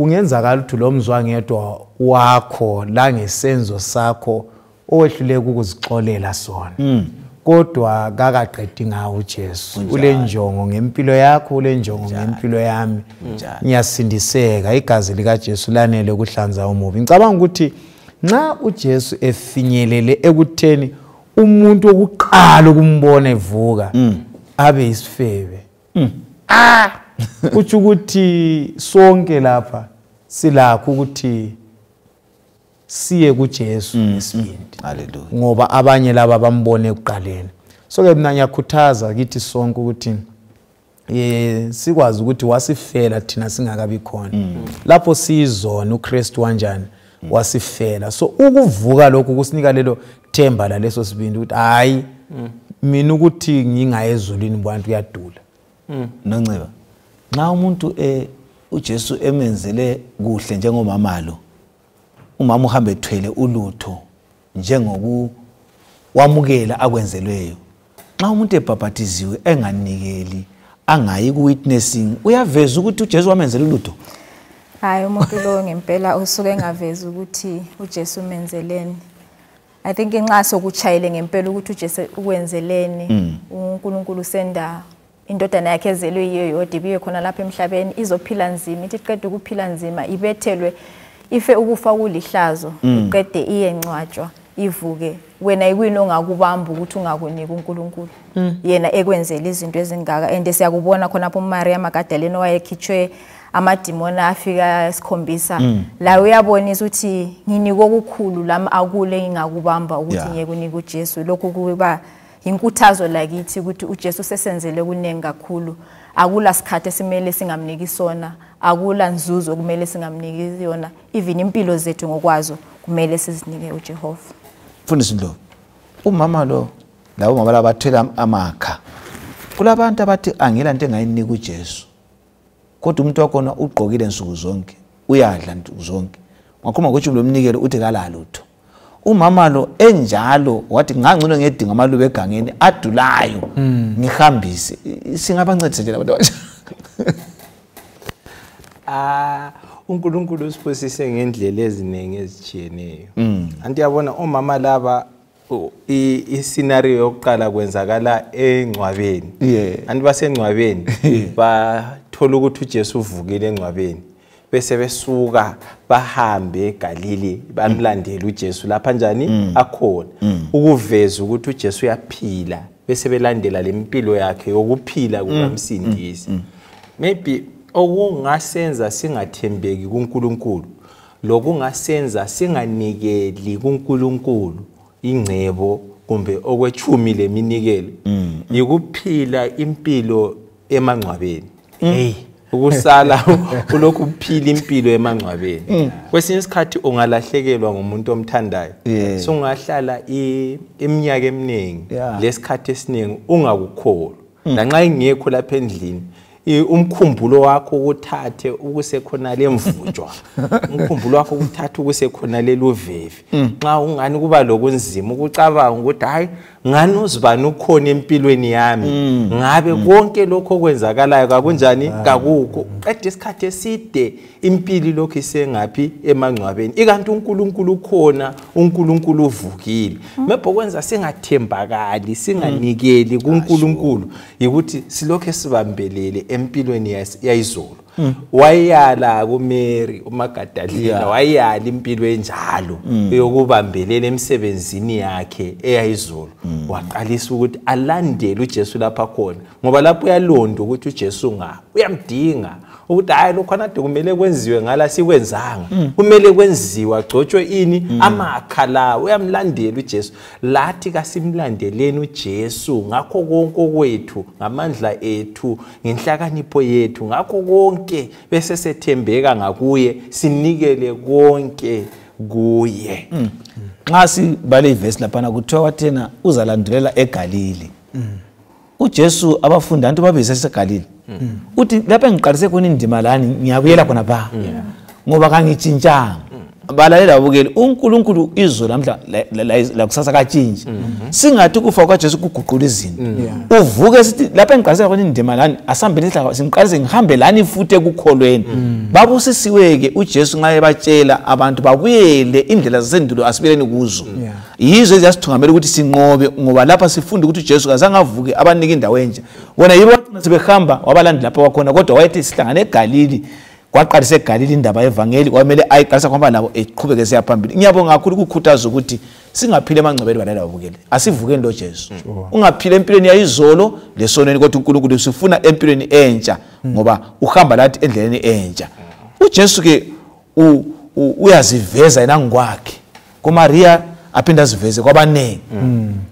kungenzakala ukuthi lo mzwangedwa wakho la ngesenzo sakho owehluleka ukuzixolela sona. Kodwa kakaqedi ngawo uJesu. Ule njongo ngempilo yakho ule njongo ngempilo yami. Ngiyasindiseka igazi lika Jesu lanele ukuhlanza umubi. Ngicabanga ukuthi nxa uJesu efinyelele ekutheni umuntu wokuqala ukumbona evuka abe isifebe. Ah! Kutsho ukuthi sonke lapha silakho ukuthi siye kuJesu ngesibindi haleluya ngoba abanye laba bambone ekuqaleni. So ke mina ngiyakhuthaza kithi sonke ukuthi eh sikwazi ukuthi wasifela thina singakabi khona. Lapho sizona uKristu kanjani wasifela. So ukuvuka lokhu kusinika lelo themba laleso sibindi ukuthi hayi mina ukuthi ngingayezulwini bantu kuyadula. Nonceba nxa umuntu eh uJesu emenzele kuhle njengomama lo umama uhamba ethwele ulutho njengoku wamukela akwenzelweyo. Nxa umuntu ebhabhathiziwe enganikeli angayi ku-witnessing uyaveza ukuthi ujesu wamenzela ulutho? Hayi umuntu lo ngempela usuke engavezi ukuthi ujesu umenzeleni. I think nxa sokuchayile ngempela ukuthi ujesu ukwenzeleni unkulunkulu senda indodana yakhe ezelwe yiyo yodwa ibiye khona lapha emhlabeni izophila nzima. Ithi qeda ukuphila nzima ibethelwe ife ukufa kulihlazo iqede iyengcwatshwa ivuke. Wena ikwini ongakubamba ukuthi ungakunika unkulunkulu? Yena ekwenzela izinto ezingaka and siyakubona khonapho umaria magadalena owayekhitshwe amadimoni afika esikhombisa la uyabonisa ukuthi nginike okukhulu lami akule ngingakubamba ukuthi Yeah. ngiye kunika ujesu. Lokhu kuba yinkuthazo lakithi ukuthi ujesu sesenzele kuningi kakhulu. Akula sikhathi esimele singamniki sona akula nzuzo kumele singamniki yona. Even impilo zethu ngokwazo kumele sizinike ujehova. Mfundisi ndlovu umama lo labo mama laba bathwele am- amakha kulabantu abathi angela nto engayinika ujesu kodwa umuntu wakhona ugqokile nsuku zonke uyadla nsuku zonke. Ngakhuluma ngokuthi lo mnikelo uthi kalalutho umama lo enjalo wathi ngangcono ngedinga amaluba egangeni adulayo ngihambise I- singabancedisa nje labantu Ah uNkulunkulu usibusise ngendlela eziningi ezitshiyeneyo. Anti yabona omama laba iscenario yokuqala kwenzakala engcwabeni. Anti basengcwabeni bathola ukuthi uJesu uvukile engcwabeni. Bese besuka bahambe eGalili bamlandela uJesu lapha njani? Akhona. Ukuveza ukuthi uJesu uyaphila bese belandela lempilo yakhe yokuphila kukamsindisi. maybe okungasenza singathembeki kuNkulunkulu lokungasenza singanikeli kuNkulunkulu ingcebo kumbe okwechumi leminikelo yikuphila impilo emangcwabeni. Hey. Ukusala ulokhu uphila impilo emangcwabeni. Kwesinye isikhathi ungalahlekelwa ngumuntu omthandayo. Sungahlala iminyaka eminingi. Lesikhathi esiningi ungakukholwa lanxa ingekho lapha endlini umkhumbulo wakho ukuthathe ukusekhonale emvutshwa umkhumbulo wakho ukuthathe ukusekhonale luvevi nxa ungani kuba lokunzima ukucabanga ukuthi hayi ngani uzibani ukhona empilweni yami? Ngabe konke lokho okwenzakalayo kakunjani? Kakukho. Qeda isikhathi eside impilo ilokhu isengaphi emangcwabeni. Ikanti unkulunkulu ukhona unkulunkulu uvukile. Mebho kwenza singathembakali singanikeli kunkulunkulu yikuthi silokhu sibambelele empilweni yas- yayizolo. Wayala kumary umagadalina wayala impilo enjalo yokubambelela emsebenzini yakhe eyayizolo. Waqalisa ukuthi alandele ujesu lapha khona ngoba lapho uyalonda ukuthi ujesu nga uyamdinga. Ukuthi hayi lokhu anade kumele kwenziwe ngala sikwenzanga. Kumele kwenziwe agcotshwe ini amakha lawo uyamlandela ujesu. Lathi kasimlandeleni ujesu ngakho konke okwethu ngamandla ethu ngenhlakanipho yethu ngakho konke bese sethembeka ngakuye sinikele konke kuye. Nxa sibale ivesi laphana kuthiwa kwathena uzalandulela egalili ujesu abafundi anti babize segalili uthi lapha engiqalise khona indima lani ngiyabuyela khona ba ngoba kangitshintshanga balalela babukeli unkulunkulu izolo namhla la- la- la- lakusasa katshintshi. Singathi ukufa kwajesu kuguqula izinto. Uvuke sithi lapha engiqalise khona indima lani asihambeni sihlala singiqalise ngihambe lani futhi ekukholweni. Babusisiwe-ke ujesu nxa ebatshela abantu babuyele indlela zasendulo asibeleni kuzo. Yizo eziyasithungamela ukuthi sinqobe ngoba lapha sifunda ukuthi ujesu kazange avuke abanika indawo entsha. Wona yibo bacina sebehamba wabalandi lapha wakhona kodwa wayethi sihlangane egalili. Kwaqalisa egalili indaba yevangeli kwamele ayiqalisa kwamba labo eqhubeke siya phambili. Ngiyabonga kakhulu ukukhuthaza ukuthi singaphili emangcwabeni balela babukele asivukeni lo jesu. Ungaphili empilweni yayizolo lesonweni kodwa unkulunkulu sifuna empilweni entsha ngoba uhamba lathi endleleni entsha. Ujesu-ke u- u- uyaziveza yena ngokwakhe. Kumariya aphinde aziveze kwabaningi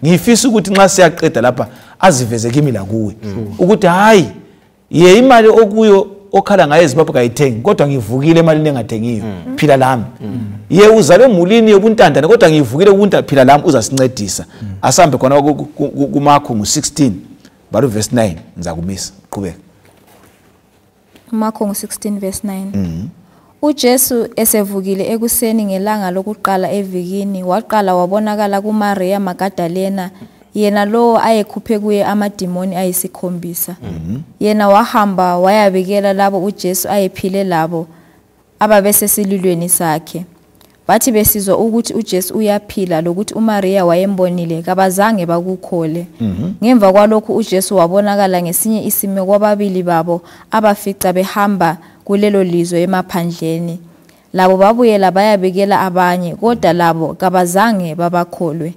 ngifisa ukuthi nxa siyaqeda lapha aziveze kimi lakuwe. Ukuthi hayi ye imali okuyo okhala ngayo ezimbabwe kayithengi kodwa ngivukile emalini engathengiyo phila lami. Ye uzalwe emulini yobuntandane kodwa ngivukile kubunta phila lami uzasincedisa. Asambe khona ku- ku- ku- kumakho ngu-16 balo verse 9 ngiza kumisa qhubeka. Umakho ngu-16 verse 9 ujesu esevukile ekuseni ngelanga lokuqala evikini waqala wabonakala kumariya magadalena yena lowo ayekhuphe kuye amadimoni ayisikhombisa. Yena wahamba wayabikela labo ujesu ayephile labo ababesesililweni sakhe bathi besizwa ukuthi ujesu uyaphila lokuthi umariya wayembonile kabazange bakukhole ngemva kwalokhu ujesu wabonakala ngesinye isimo kwababili babo abafica behamba kulelo lizwe emaphandleni labo babuyela bayabikela abanye kodwa labo kabazange babakholwe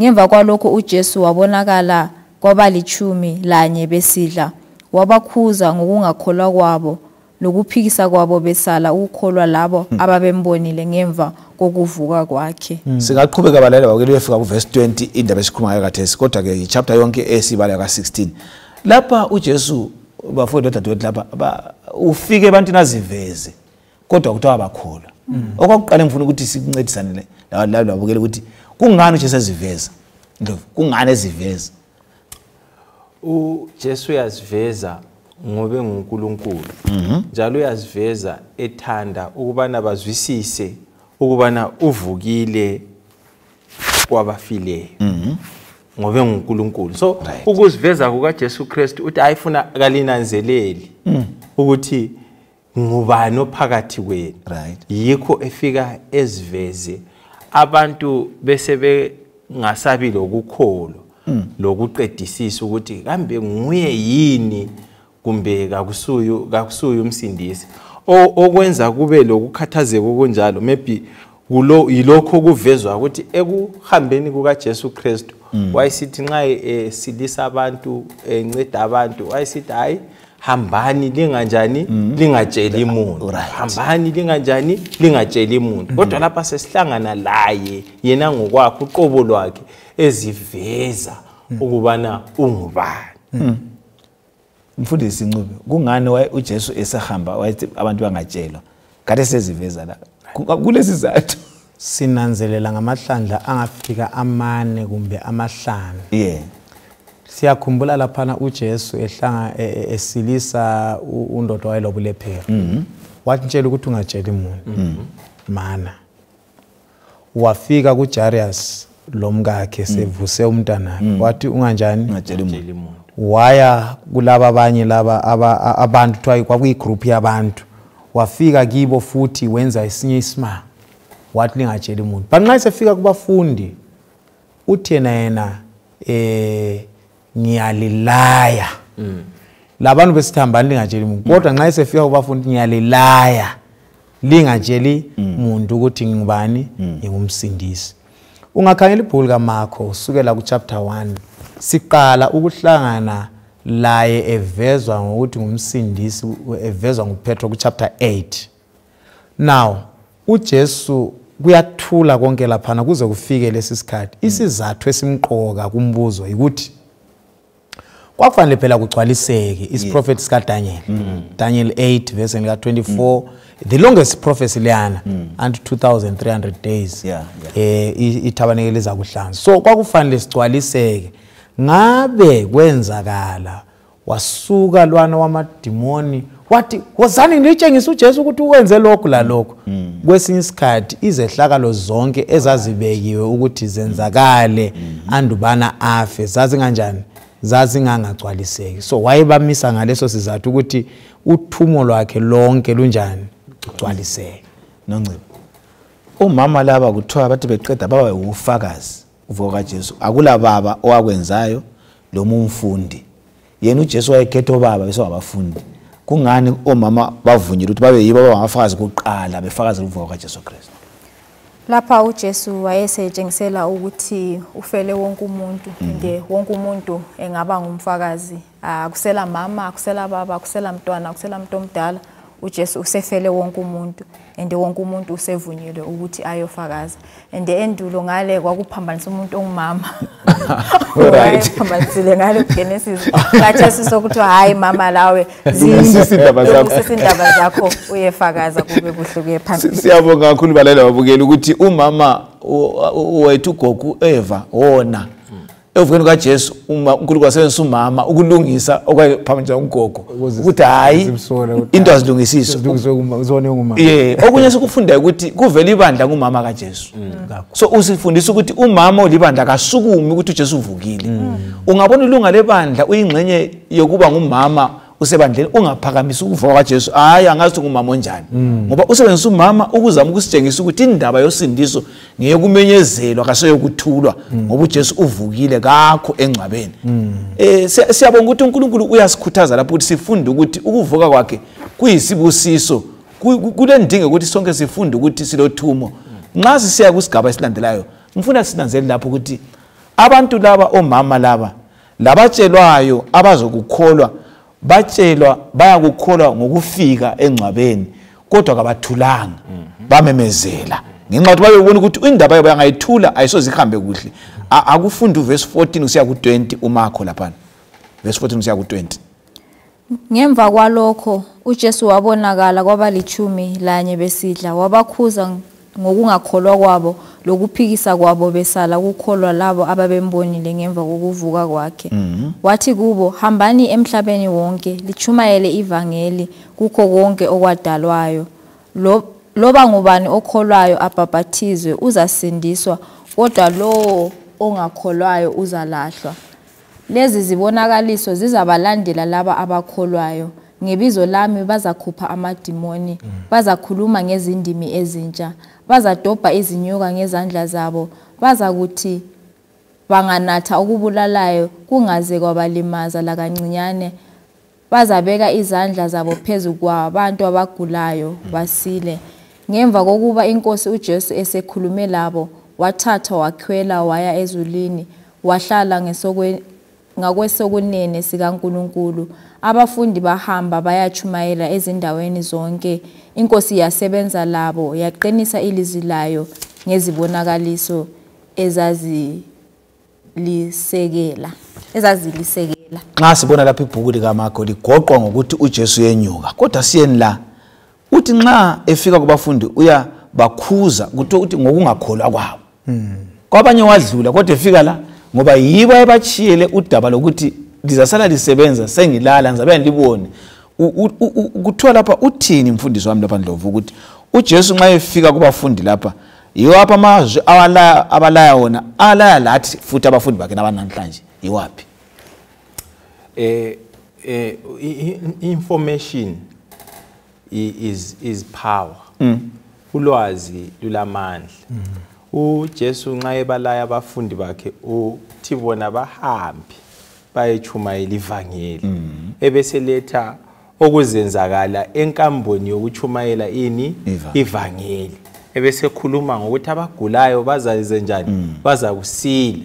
ngemva kwalokhu ujesu wabonakala kwabalitshumi lanye besidla wabakhuza ngokungakholwa kwabo lokuphikisa kwabo besala ukukholwa labo ababembonile ngemva kokuvuka kwakhe. Singaqhubeka balalela bakele befika kuvesi 20 indaba esikhuluma ngayo kathesi kodwa-ke ichapter yonke esibalayo ka-16 lapha ujesu bafowethu odadewethu lapha ba- ufike ebantwini aziveze kodwa kuthiwa bakholwa okwakuqala ngifuna ukuthi sikuncedisane labo babukele ukuthi kungani ujesu eziveza? Ndlovu kungani eziveza? uJesu uyaziveza ngobe nguNkulunkulu. Njalo uyaziveza ethanda ukubana bazwisise ukubana uvukile kwabafileyo. Ngobe nguNkulunkulu. So ukuziveza kukaJesu Kristu uthi ayifuna kalinanzeleli ukuthi ngubani ophakathi kwenu. Right. yikho efika eziveze abantu bese bengasabi lokukholwa lokuqedisisa ukuthi kambe nguye yini kumbe kakusuyo kakusuyo umsindisi. Okwenza kube lokukhathazeka okunjalo maybe kulo yilokho okuvezwa ukuthi ekuhambeni kukaJesu Kristu wayesithi nxa esilisa abantu enceda abantu wayesithi hayi hambani linganjani lingatsheli muntu. Right. hambani linganjani lingatsheli muntu. Kodwa lapha sesihlangana laye yena ngokwakhe uqobo lwakhe eziveza ukubana ungubani. Mfundisi Ncube kungani waye uJesu esahamba wayethi abantu bangatshelwa? Kade seziveza la. Ku- kulesi zathu sinanzelela ngamahlandla angafika amane kumbe amahlanu. Yeah siyakhumbula laphana ujesu ehlanga e- e- esilisa undoda wayelobulephero wathi ntshela ukuthi ungatsheli muntu. Mana wafika kujarius lomkakhe sevuse umntanakhe wathi unganjani? Waya kulaba abanye laba abantu kuthiwa kwakuyigroup yabantu. Wafika kibo futhi wenza esinye isimanga. Wathi lingatsheli umuntu but nxa sefika kubafundi uthi yena yena eh ngiyalilaya. Labantu besithambani lingatsheli umuntu kodwa nxa sefika kubafundi ngiyalilaya lingatsheli muntu ukuthi ngingubani ngingumsindisi. Ungakhangela ibhuku likamarko usukela kuchapter 1 siqala ukuhlangana laye evezwa ngokuthi ngumsindisi evezwa ngupetro kuchapter 8 now ujesu kuyathula konke laphana kuze kufike lesi sikhathi. Isizathu esimqoka kumbuzo yikuthi kwakufanele phela kugcwaliseke isiprofethi sikadaniel. Daniel 8 verse lika-24 the longest prophecy leyana unto 2300 days. Yeah, eh i- ithabanekele zakuhlanza so kwakufanele sigcwaliseke. Ngabe kwenzakala wasuka lwana wamadimoni wathi wozani ngilitshengisa ujesu ukuthi ukwenze lokhu lalokhu. Kwesinye isikhathi izehlakalo zonke ezazibekiwe ukuthi zenzakale andubana afe. Zazinganjani zazingangagcwaliseki. So wayebamisa ngaleso sizathu ukuthi uthumo lwakhe lonke lunjani? Lugcwaliseke noncebo umama laba kuthiwa bathi beqeda baba ufakazi uvuka kaJesu akula baba owakwenzayo loma umfundi. Yena uJesu wayekhetha obaba bese wabafundi. Kungani omama bavunyelwe ukuthi babe yibo abangafakazi kuqala befakazela uvuka kaJesu Kristu? Lapha ujesu wayesetshengisela ukuthi ufele wonke umuntu and wonke umuntu engaba ngumfakazi akusela mama akusela baba akusela mntwana akusela muntu omdala ujesu usefele wonke umuntu and wonke umuntu usevunyelwe ukuthi ayofakaza. And endulo ngale kwakuphambanisa umuntu ongumama. Alright. wayephambanisile ngale kugenesis kajesu sokuthiwa hhayi mama lawe Lungisisa indaba zakho." lungisisa indaba zakho uyefakaza kube buhle kuye phambili. Siyabonga kakhulu balela babukeli ukuthi umama u- u- wethu ugogo Eva wona evukeni kaJesu uNkulunkulu wasebenzisa umama ukulungisa okwaphambanisa ugogo ukuthi hayi into azilungisiso ye okunye sikufundayo ukuthi kuvela ibandla ngumama kaJesu. So usifundisa ukuthi umama olibandla kasukumi ukuthi uJesu uvukile. Ungabona ilunga lebandla uyingxenye yokuba ngumama usebandleni ungaphakamisa ukuvuka kaJesu. Hayi angazi ukuthi ngumama onjani. Ngoba usebenzisa umama ukuzama ukusitshengisa ukuthi indaba yosindiso ngeyokumenyezelwa kaseyokuthulwa ngoba uJesu uvukile kakho engcwabeni. Eh siya- siyabonga ukuthi uNkulunkulu uyasikhuthaza lapho ukuthi sifunde ukuthi ukuvuka kwakhe kuyisibusiso Ku- ku- kule ndinga ukuthi sonke sifunde ukuthi silothumo. Nxa sisiya kusigaba esilandelayo ngifuna sinanzele lapho ukuthi abantu laba omama laba labatshelwayo abazokukholwa batshelwa bayakukholwa ngokufika engcwabeni kodwa kabathulanga bamemezela. Ngenxa yokuthi babebona ukuthi indaba yabo yangayithula ayisoze ihambe kuhle. Akufundi uvesi 14 usiya ku-20 umakho laphana. Vesi 14 usiya ku-20 Ngemva kwalokho uJesu wabonakala kwabalithumi lanye besidla wabakhuza ngokungakholwa kwabo lokuphikisa kwabo besala ukukholwa labo ababembonile ngemva kokuvuka kwakhe. Wathi kubo hambani emhlabeni wonke lichumayele ivangeli kukho konke okwadalwayo. Lo- loba ngubani okholwayo abhabhathizwe uzasindiswa kodwa lowo ongakholwayo uzalahlwa. Lezi zibonakaliso zizabalandela laba abakholwayo. Ngebizo lami bazakhupha amadimoni, bazakhuluma ngezindimi ezintsha, bazadobha izinyoka ngezandla zabo, bazakuthi banganatha okubulalayo kungaze kwabalimaza lakancinyane. Bazabeka izandla zabo phezu kwabantu abagulayo basile. Ngemva kokuba inkosi uJesu esekhulume labo, wathatha wakhwela waya ezulwini, wahlala ngesokwe ngakwesokunene sikaNkuluNkulu abafundi bahamba bayachumayela ezindaweni zonke. Inkosi yasebenza labo yaqinisa ilizwi layo ngezibonakaliso ezazilisekela ezazilisekela. Nxa sibona lapha ibhuku likamakho ligoqwa ngokuthi ujesu yenyuka kodwa siyeni la? Uthi nxa efika kubafundi uyabakhuza kuthiwa ukuthi ngokungakholwa kwabo. Kwabanye wadlula kodwa efika la ngoba yibo ayebachiyele udaba lokuthi lizasala lisebenza sengilala ngizabe ngilibone kuthiwa lapha uthini mfundisi wami lapha ndlovu? Ukuthi ujesu nxa efika kubafundi lapha yiwo apha amazwi abalaya wona alaya lathi futhi abafundi bakhe nabanamhlanje yiwaphi? Eh eh information is is power. Ulwazi lulamandla. uJesu nxa ebalaya abafundi bakhe uthi bona bahambe. Bayechumayela ivangeli ebeseletha okuzenzakala enkamboni yokuchumayela ini Ivangeli. ivangeli. Ebesekhuluma ngokuthi abagulayo bazaze njani baza kusila.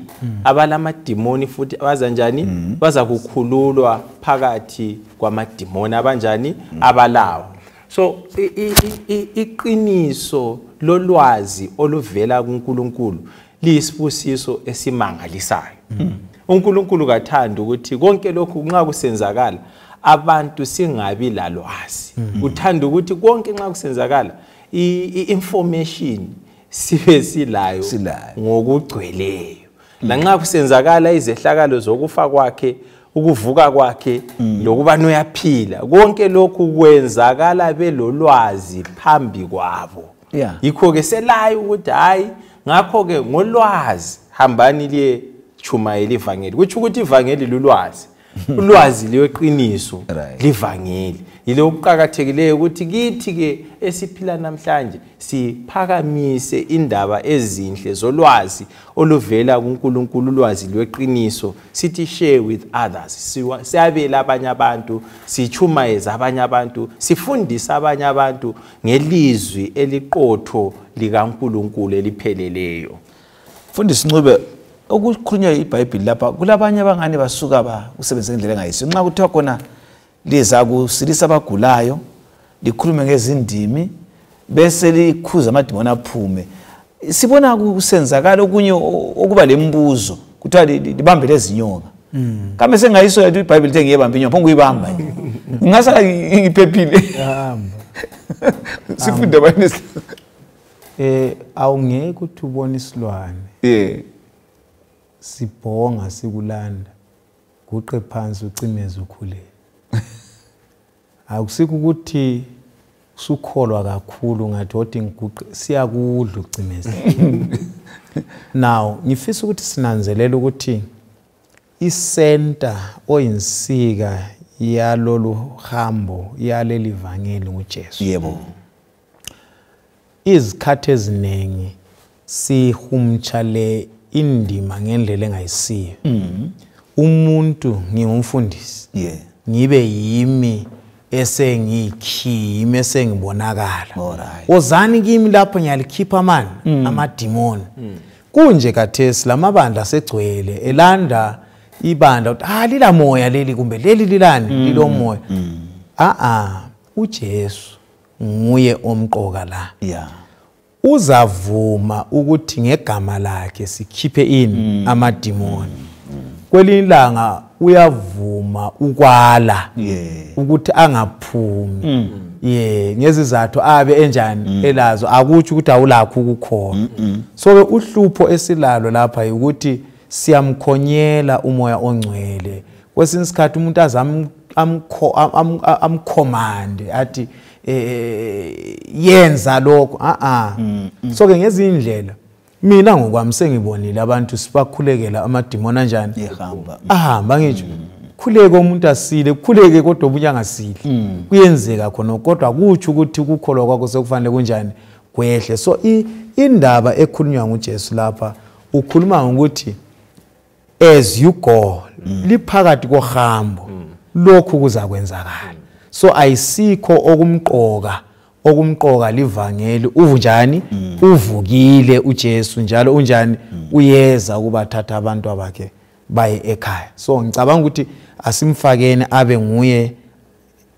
Abalamadimoni futhi baza njani? Baza kukhululwa phakathi kwamadimoni abanjani? Abalawo. So iqiniso lolwazi oluvela kuNkulunkulu liyisibusiso esimangalisayo. uNkulunkulu kathanda ukuthi konke lokhu nxa kusenzakala abantu singabi lalwazi. Uthanda ukuthi konke nxa kusenzakala i-information sibe silayo ngokugcweleyo. Lanxa kusenzakala izehlakalo zokufa kwakhe ukuvuka kwakhe lokubana uyaphila konke lokhu kwenzakala belolwazi phambi kwabo. Yeah. yikho ke selayo ukuthi hayi ngakho ke ngolwazi hambani liye chumayela ivangeli kutsho ukuthi ivangeli lulwazi. Ulwazi liweqiniso Right. livangeli. Yile okuqakathekileyo ukuthi kithi ke esiphila namhlanje siphakamise indaba ezinhle zolwazi oluvela kuNkulunkulu ulwazi lweqiniso sithi share with others. Siyabela abanye abantu sichumayeza abanye abantu sifundisa abanye abantu ngelizwi eliqotho likaNkulunkulu elipheleleyo. Mfundisi ncube okukhulunywa ibhayibhili lapha kulabanye abangane basuka ba usebenzisa indlela engayisiyo. Nxa kuthiwa khona liza kusilisa abagulayo likhulume ngezindimi bese likhuza amadimoni aphume. Sibona kusenzakala okunye okuba lembuzo kuthiwa li- li- libambe lezinyoka kambe sengayiso yathi ibhayibhili thi ngiyebamba inyoka phongu uyibamba. Ngingasala ngiphephile. Hamba sifunde abanye eh awungeke ukuthi ubone isilwane. Yeah. Sibhonga sikulanda. Guqe phansi ucimeze ukhulele akusikho ukuthi sukholwa kakhulu ngathi odi ngiguqe siyakudla ucimeze now ngifisa ukuthi sinanzelele ukuthi isenta oyinsika yalolu hambo yaleli vangeli nguJesu. Yebo. Izikhathi eziningi sihumtsha le indima ngendlela engayisiyo. Umuntu ngingumfundisi. Yeah. Ngibe yimi esengiyikhiyi esengibonakala. Alright. wozani kimi lapho ngiyalikhipha mani amadimoni. Kunje kathesi lamabandla segcwele elanda ibandla ukuthi ah lila moya leli kumbe leli lilani lilomoya a a uJesu nguye omqoka la. Yeah. Uzavuma ukuthi ngegama lakhe sikhiphe ini amadimoni. Kwelinye ilanga uyavuma ukwala ukuthi angaphumi. Ye ngezizathu abe enjani elazo akutsho ukuthi awulakho ukukhona. So ke uhlupho esilalo lapha ukuthi siyamkhonyela umoya ongcwele. Kwesinye isikhathi umuntu azam amkho- am- am- amkhomande athi eh yenza lokho a a so ke ngezinye indlela mina ngokwami sengibonile abantu sibakhulekela amadimoni anjani? Ehamba. ahamba ngitsho. Khuleke umuntu asile khuleke kodwa obunye angasili. Kuyenzeka khona kodwa kutsho ukuthi ukukholwa kwakho sekufanele kunjani? Kwehle. So indaba ekhulunywa ngujesu lapha ukhuluma ngokuthi as you go liphakathi kohambo. Lokhu kuzakwenzakala. So ayisikho okumqoka okumqoka livangeli. Uvunjani uvukile uJesu njalo unjani? Uyeza ukubathatha abantu abakhe baye ekhaya. So ngicabanga ukuthi asimfakeni abe nguye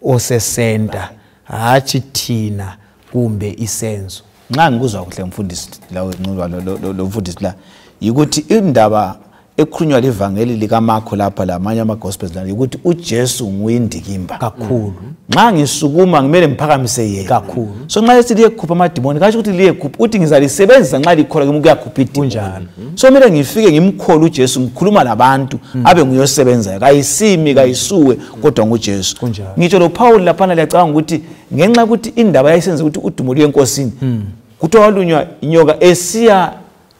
osesenta. Hathi thina kumbe isenzo. Nxa ngikuzwa kuhle mfundisi la nqulwa lo- lo lo mfundisi la yikuthi indaba ekhulunywa livangeli likamakho lapha lamanye ama gospels la ukuthi uJesu nguyindikimba kakhulu. Nxa ngisukuma ngimele ngiphakamise yena. Kakhulu. so nxa esithi liyekhupha amadimoni kasho ukuthi liyekhupha uthi ngizalisebenzisa nxa likholwa kimi kuyakhupha idimoni. So kumele ngifike ngimkhole ujesu ngikhuluma labantu abe nguyosebenzayo. Kayisimi kayisuwe kodwa ngujesu. Ngitsho lo phawuli laphana liyacabanga ukuthi ngenxa yokuthi indaba yayisenza ukuthi udumo luye enkosini kuthiwa walunywa inyoka esiya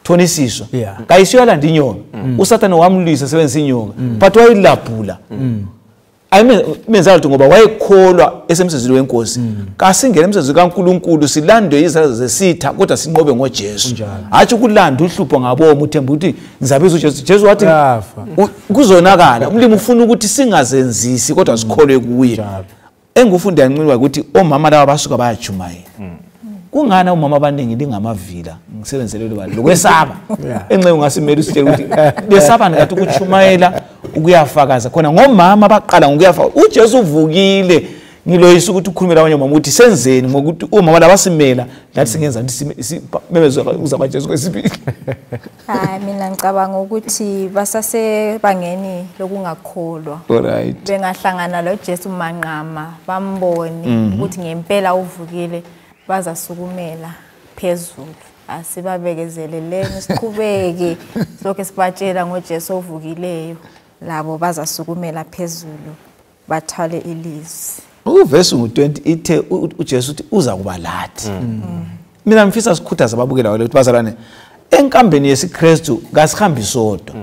thonisiswa Yeah. kayisiyalanda inyoka usathane wamlwisa sebenzisa inyoka but wayilabhula. Ayimenzanga lutho ngoba wayekholwa esemsenzini wenkosi. Kasingene emsenzini kankulunkulu silandwe izazo zesitha kodwa sinqobe ngojesu. Hatshi ukulanda uhlupho ngabomo uthemba ukuthi ngizabiza ujesu. Jesu wathi kuzonakala umlimi ufuna ukuthi singazenzisi kodwa sikholwe kuye. Njalo. engufundi yancinwa ukuthi omama laba basuka bayajumayela kungani omama abaningi lingamavila? Ngisebenzele lo bali lokwesaba. Yeah. enxe ungasimela usitshela ukuthi besabani kathi ukuchumayela ukuyafakaza khona. Ngomama baqala ngokuyafakaza ujesu uvukile. Ngiloyisa ukuthi ukhulume labanye omama ukuthi senzeni ngokuthi omama laba simela lathi singenza ukuthi simemezwe uzaba jesu kwesibili hayi mina ngicabanga ukuthi basasebangeni lokungakholwa. Alright bengahlangana lojesu manqama bambone ukuthi ngempela uvukile. Bazasukumela phezulu. Asibabekezeleleni siqhubeke. Lokho sibatshela ngojesu ovukileyo. Labo bazasukumela phezulu bathwale ilizwi. Uvesi ngu-20 ithe u- u- ujesu uthi uza kuba lathi. Mina ngifisa sikhuthaza ababukelayo ukuthi bazalwane enkambeni yesikristu kasihambi sodwa.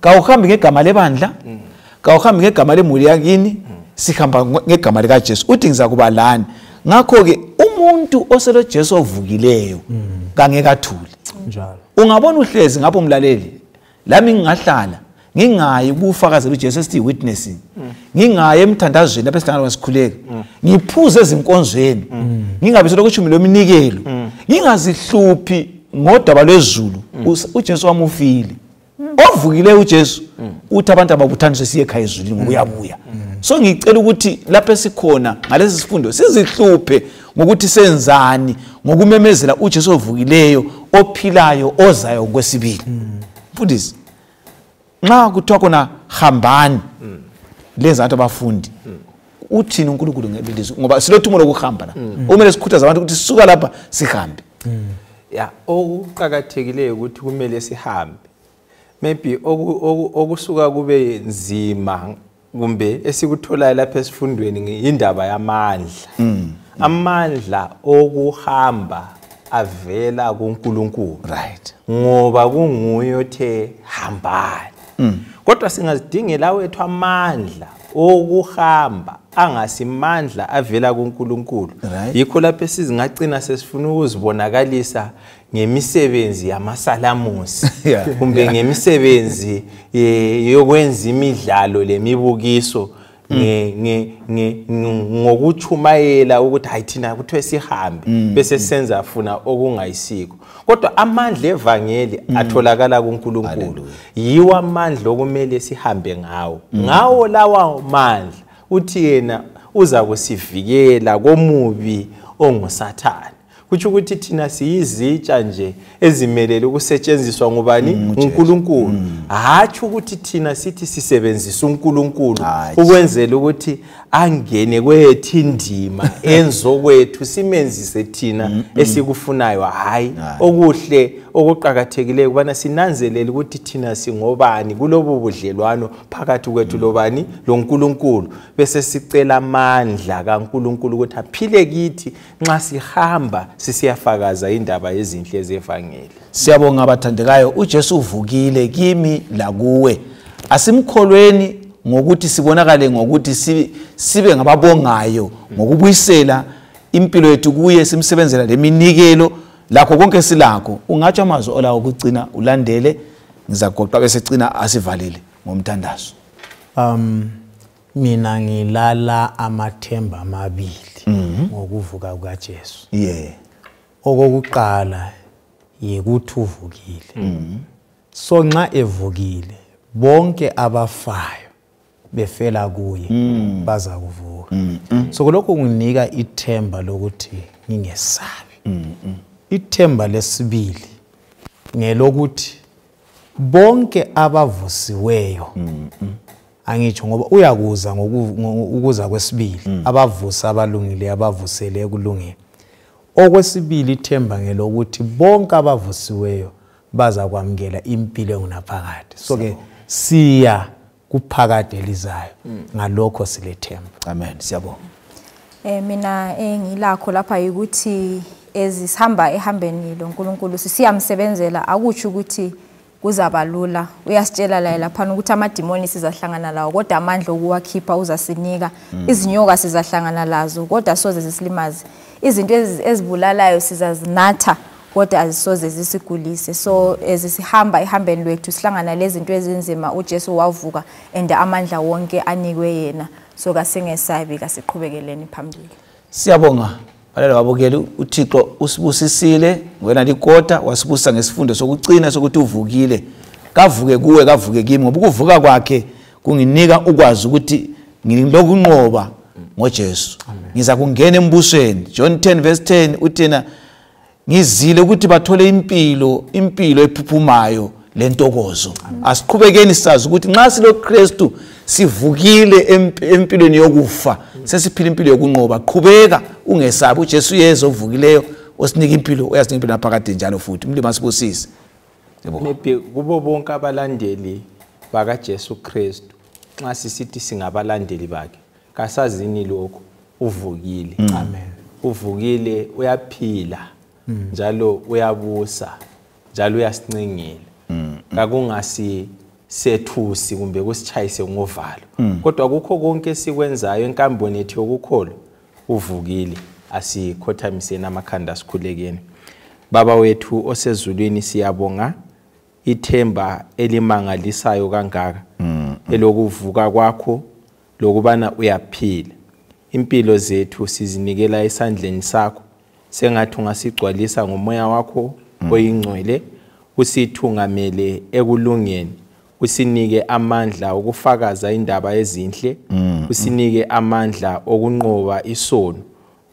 Kawuhambi ngegama lebandla kawuhambi ngegama lemuli yakini sihamba nge- ngegama likajesu. Uthi ngiza kuba lani. Ngakho-ke umuntu oselo jesu ovukileyo kangeke athule njalo. Ungabona uhlezi ngapho mlaleli lami ngingahlala ngingayi ukufakazela ujesu esithi yi-witnessing ngingayi emthandazweni lapho esihlangana sikhuleka ngiphuze ezinkonzweni ngingabi soloko ishumi leminikelo ngingazihluphi ngodaba lwezulu Us- ujesu wami ufile. Ovukileyo ujesu uthi abantu ababuthaniswe siye ekhaya ezulwini ngokuyabuya so ngicela ukuthi lapho esikhona ngalesi sifundo sizihluphe ngokuthi senzani ngokumemezela ujesu ovukileyo ophilayo ozayo kwesibili mfundisi nxa kuthiwa khona hambani lenza abantu abafundi uthini unkulunkulu ngelizwi ngoba silothumo lokuhamba la. Okumele sikhuthaze abantu ukuthi sisuka lapha sihambe. Ya okuqakathekileyo ukuthi kumele sihambe. Maybe oku- oku- okusuka kube nzima kumbe esikutholayo lapha esifundweni indaba yamandla. Amandla okuhamba avela kuNkulunkulu. Right. Ngoba kunguye othe hambani. Kodwa singazidingela wethu amandla okuhamba angasimandla avela kuNkulunkulu. Yikho lapho sizingagcina sesifuna ukuzibonakalisa ngemisebenzi yamasalamusi kumbe ngemisebenzi eh, yokwenza imidlalo lemibukiso nge- nge- nge- ng- ngokuchumayela ukuthi hayi thina kuthiwe sihambe bese senza funa okungayisiko. Kodwa amandla evangeli atholakala kuNkulunkulu. Yiwo amandla okumele sihambe ngawo. Ngawo lawa mandla uthi yena uza kusivikela komubi ongusathane. Kutsho ukuthi thina siyizitsha nje ezimelele ukusetshenziswa ngubani? uNkulunkulu hatshi ukuthi thina sithi sisebenzisa uNkulunkulu ukwenzela ukuthi angene kwethu indima enzokwethu simenzise thina esikufunayo. Hayi okuhle okuqakathekileyo kubana sinanzelele ukuthi thina singobani kulobu budlelwano phakathi kwethu lobani? loNkulunkulu. Bese sicela amandla kaNkulunkulu ukuthi aphile kithi nxa sihamba sisiyafakaza indaba yezinhle ezevangeli siyabonga abathandekayo. Ujesu uvukile kimi lakuwe. Asimkholweni ngokuthi sibonakale ngokuthi sibe, ngababongayo ngokubuyisela impilo yethu kuye simsebenzela leminikelo lakho konke silakho ungatsho amazwi olawo ukugcina ulandele ngizagoqa bese gcina asivalele ngomthandazo. Um mina ngilala amathemba amabili ngokuvuka kukaJesu. Yeah okokuqala yikuthi uvukile. So nxa evukile bonke abafayo befela kuye baza kuvuka. So lokho kunginika ithemba lokuthi ngingesabi. Ithemba lesibili ngelokuthi bonke abavusiweyo angitsho ngoba uyakuza ngoku- ngo- ukuza kwesibili. Abavusi abalungile abavusele ekulungeni. Okwesibili ithemba ngelokuthi bonke abavusiweyo baza kwamukela impilo engunaphakade. So ke siya kuphakade elizayo. Ngalokho silethemba. Amen. Siyabonga. Eh mina engilakho lapha ukuthi ezisihamba ehambeni loNkulunkulu sisiyamsebenzela akutsho ukuthi kuzaba lula. Uyasitshela la lapha ukuthi amadimoni sizahlangana lawo kodwa amandla okuwakhipha uzasinika. Izinyoka sizahlangana lazo kodwa soze zisilimaze izinto ezi- ezibulalayo sizazinatha. Kodwa azisoze zisigulise. So ezisihamba ehambeni lwethu sihlangana lezinto ezinzima uJesu wavuka and amandla wonke anikwe yena. So kasingesabi kasiqhubekeleni phambili. Siyabonga balala babukeli uthixo usibusisile wena likota wasibusa ngesifundo sokucina sokuthi uvukile. Kavuke kuwe kavuke kimi ngoba ukuvuka kwakhe kunginika ukwazi ukuthi ngilokunqoba ngojesu. Ngiza kungena embusweni. John 10 verse 10 uthina ngizile ukuthi bathole impilo impilo ephuphumayo lentokozo. Asiqhubekeni sazi ukuthi nxa siloKristu sivukile emp- empilweni yokufa sesiphila impilo yokunqoba qhubeka ungesabi. uJesu yeza ovukileyo osinika impilo uyasinika impilo naphakade njalo futhi. Umlimi asibusise. Maybe kubo bonke abalandeli bakaJesu Kristu nxa sisithi singabalandeli bakhe kasazini lokho uvukile. Amen. Uvukile uyaphila. Njalo uyabusa njalo uyasincengela kakungasi sethusi kumbe kusichayise ngovalo. Kodwa kukho konke esikwenzayo enkamboni yethu yokukholwa uvukile asikhothamisen amakhanda sikhulekeni baba wethu osezulwini siyabonga ithemba elimangalisayo kangaka elokuvuka kwakho lokubana uyaphila. Impilo zethu sizinikela esandleni sakho sengathi ungasigcwalisa ngomoya wakho oyingcwele usithungamele ekulungeni usinike amandla okufakaza indaba ezinhle usinike amandla okunqoba isono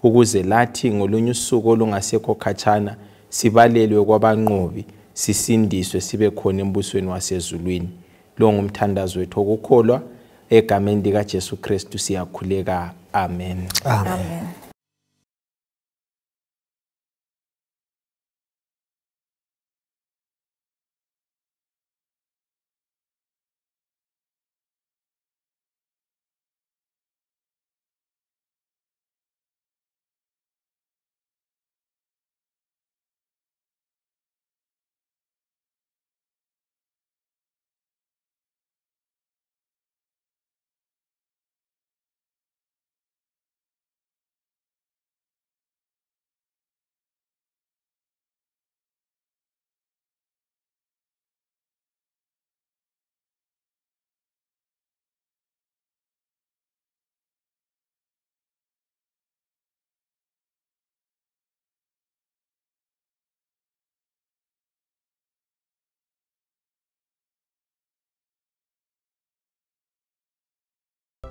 ukuze lathi ngolunye usuku olungasekho khatshana sibalelwe kwabanqobi sisindiswe sibe khona embusweni wasezulwini. Lo ngumthandazo wethu okukholwa egameni likaJesu Kristu siyakhuleka. Amen. Amen.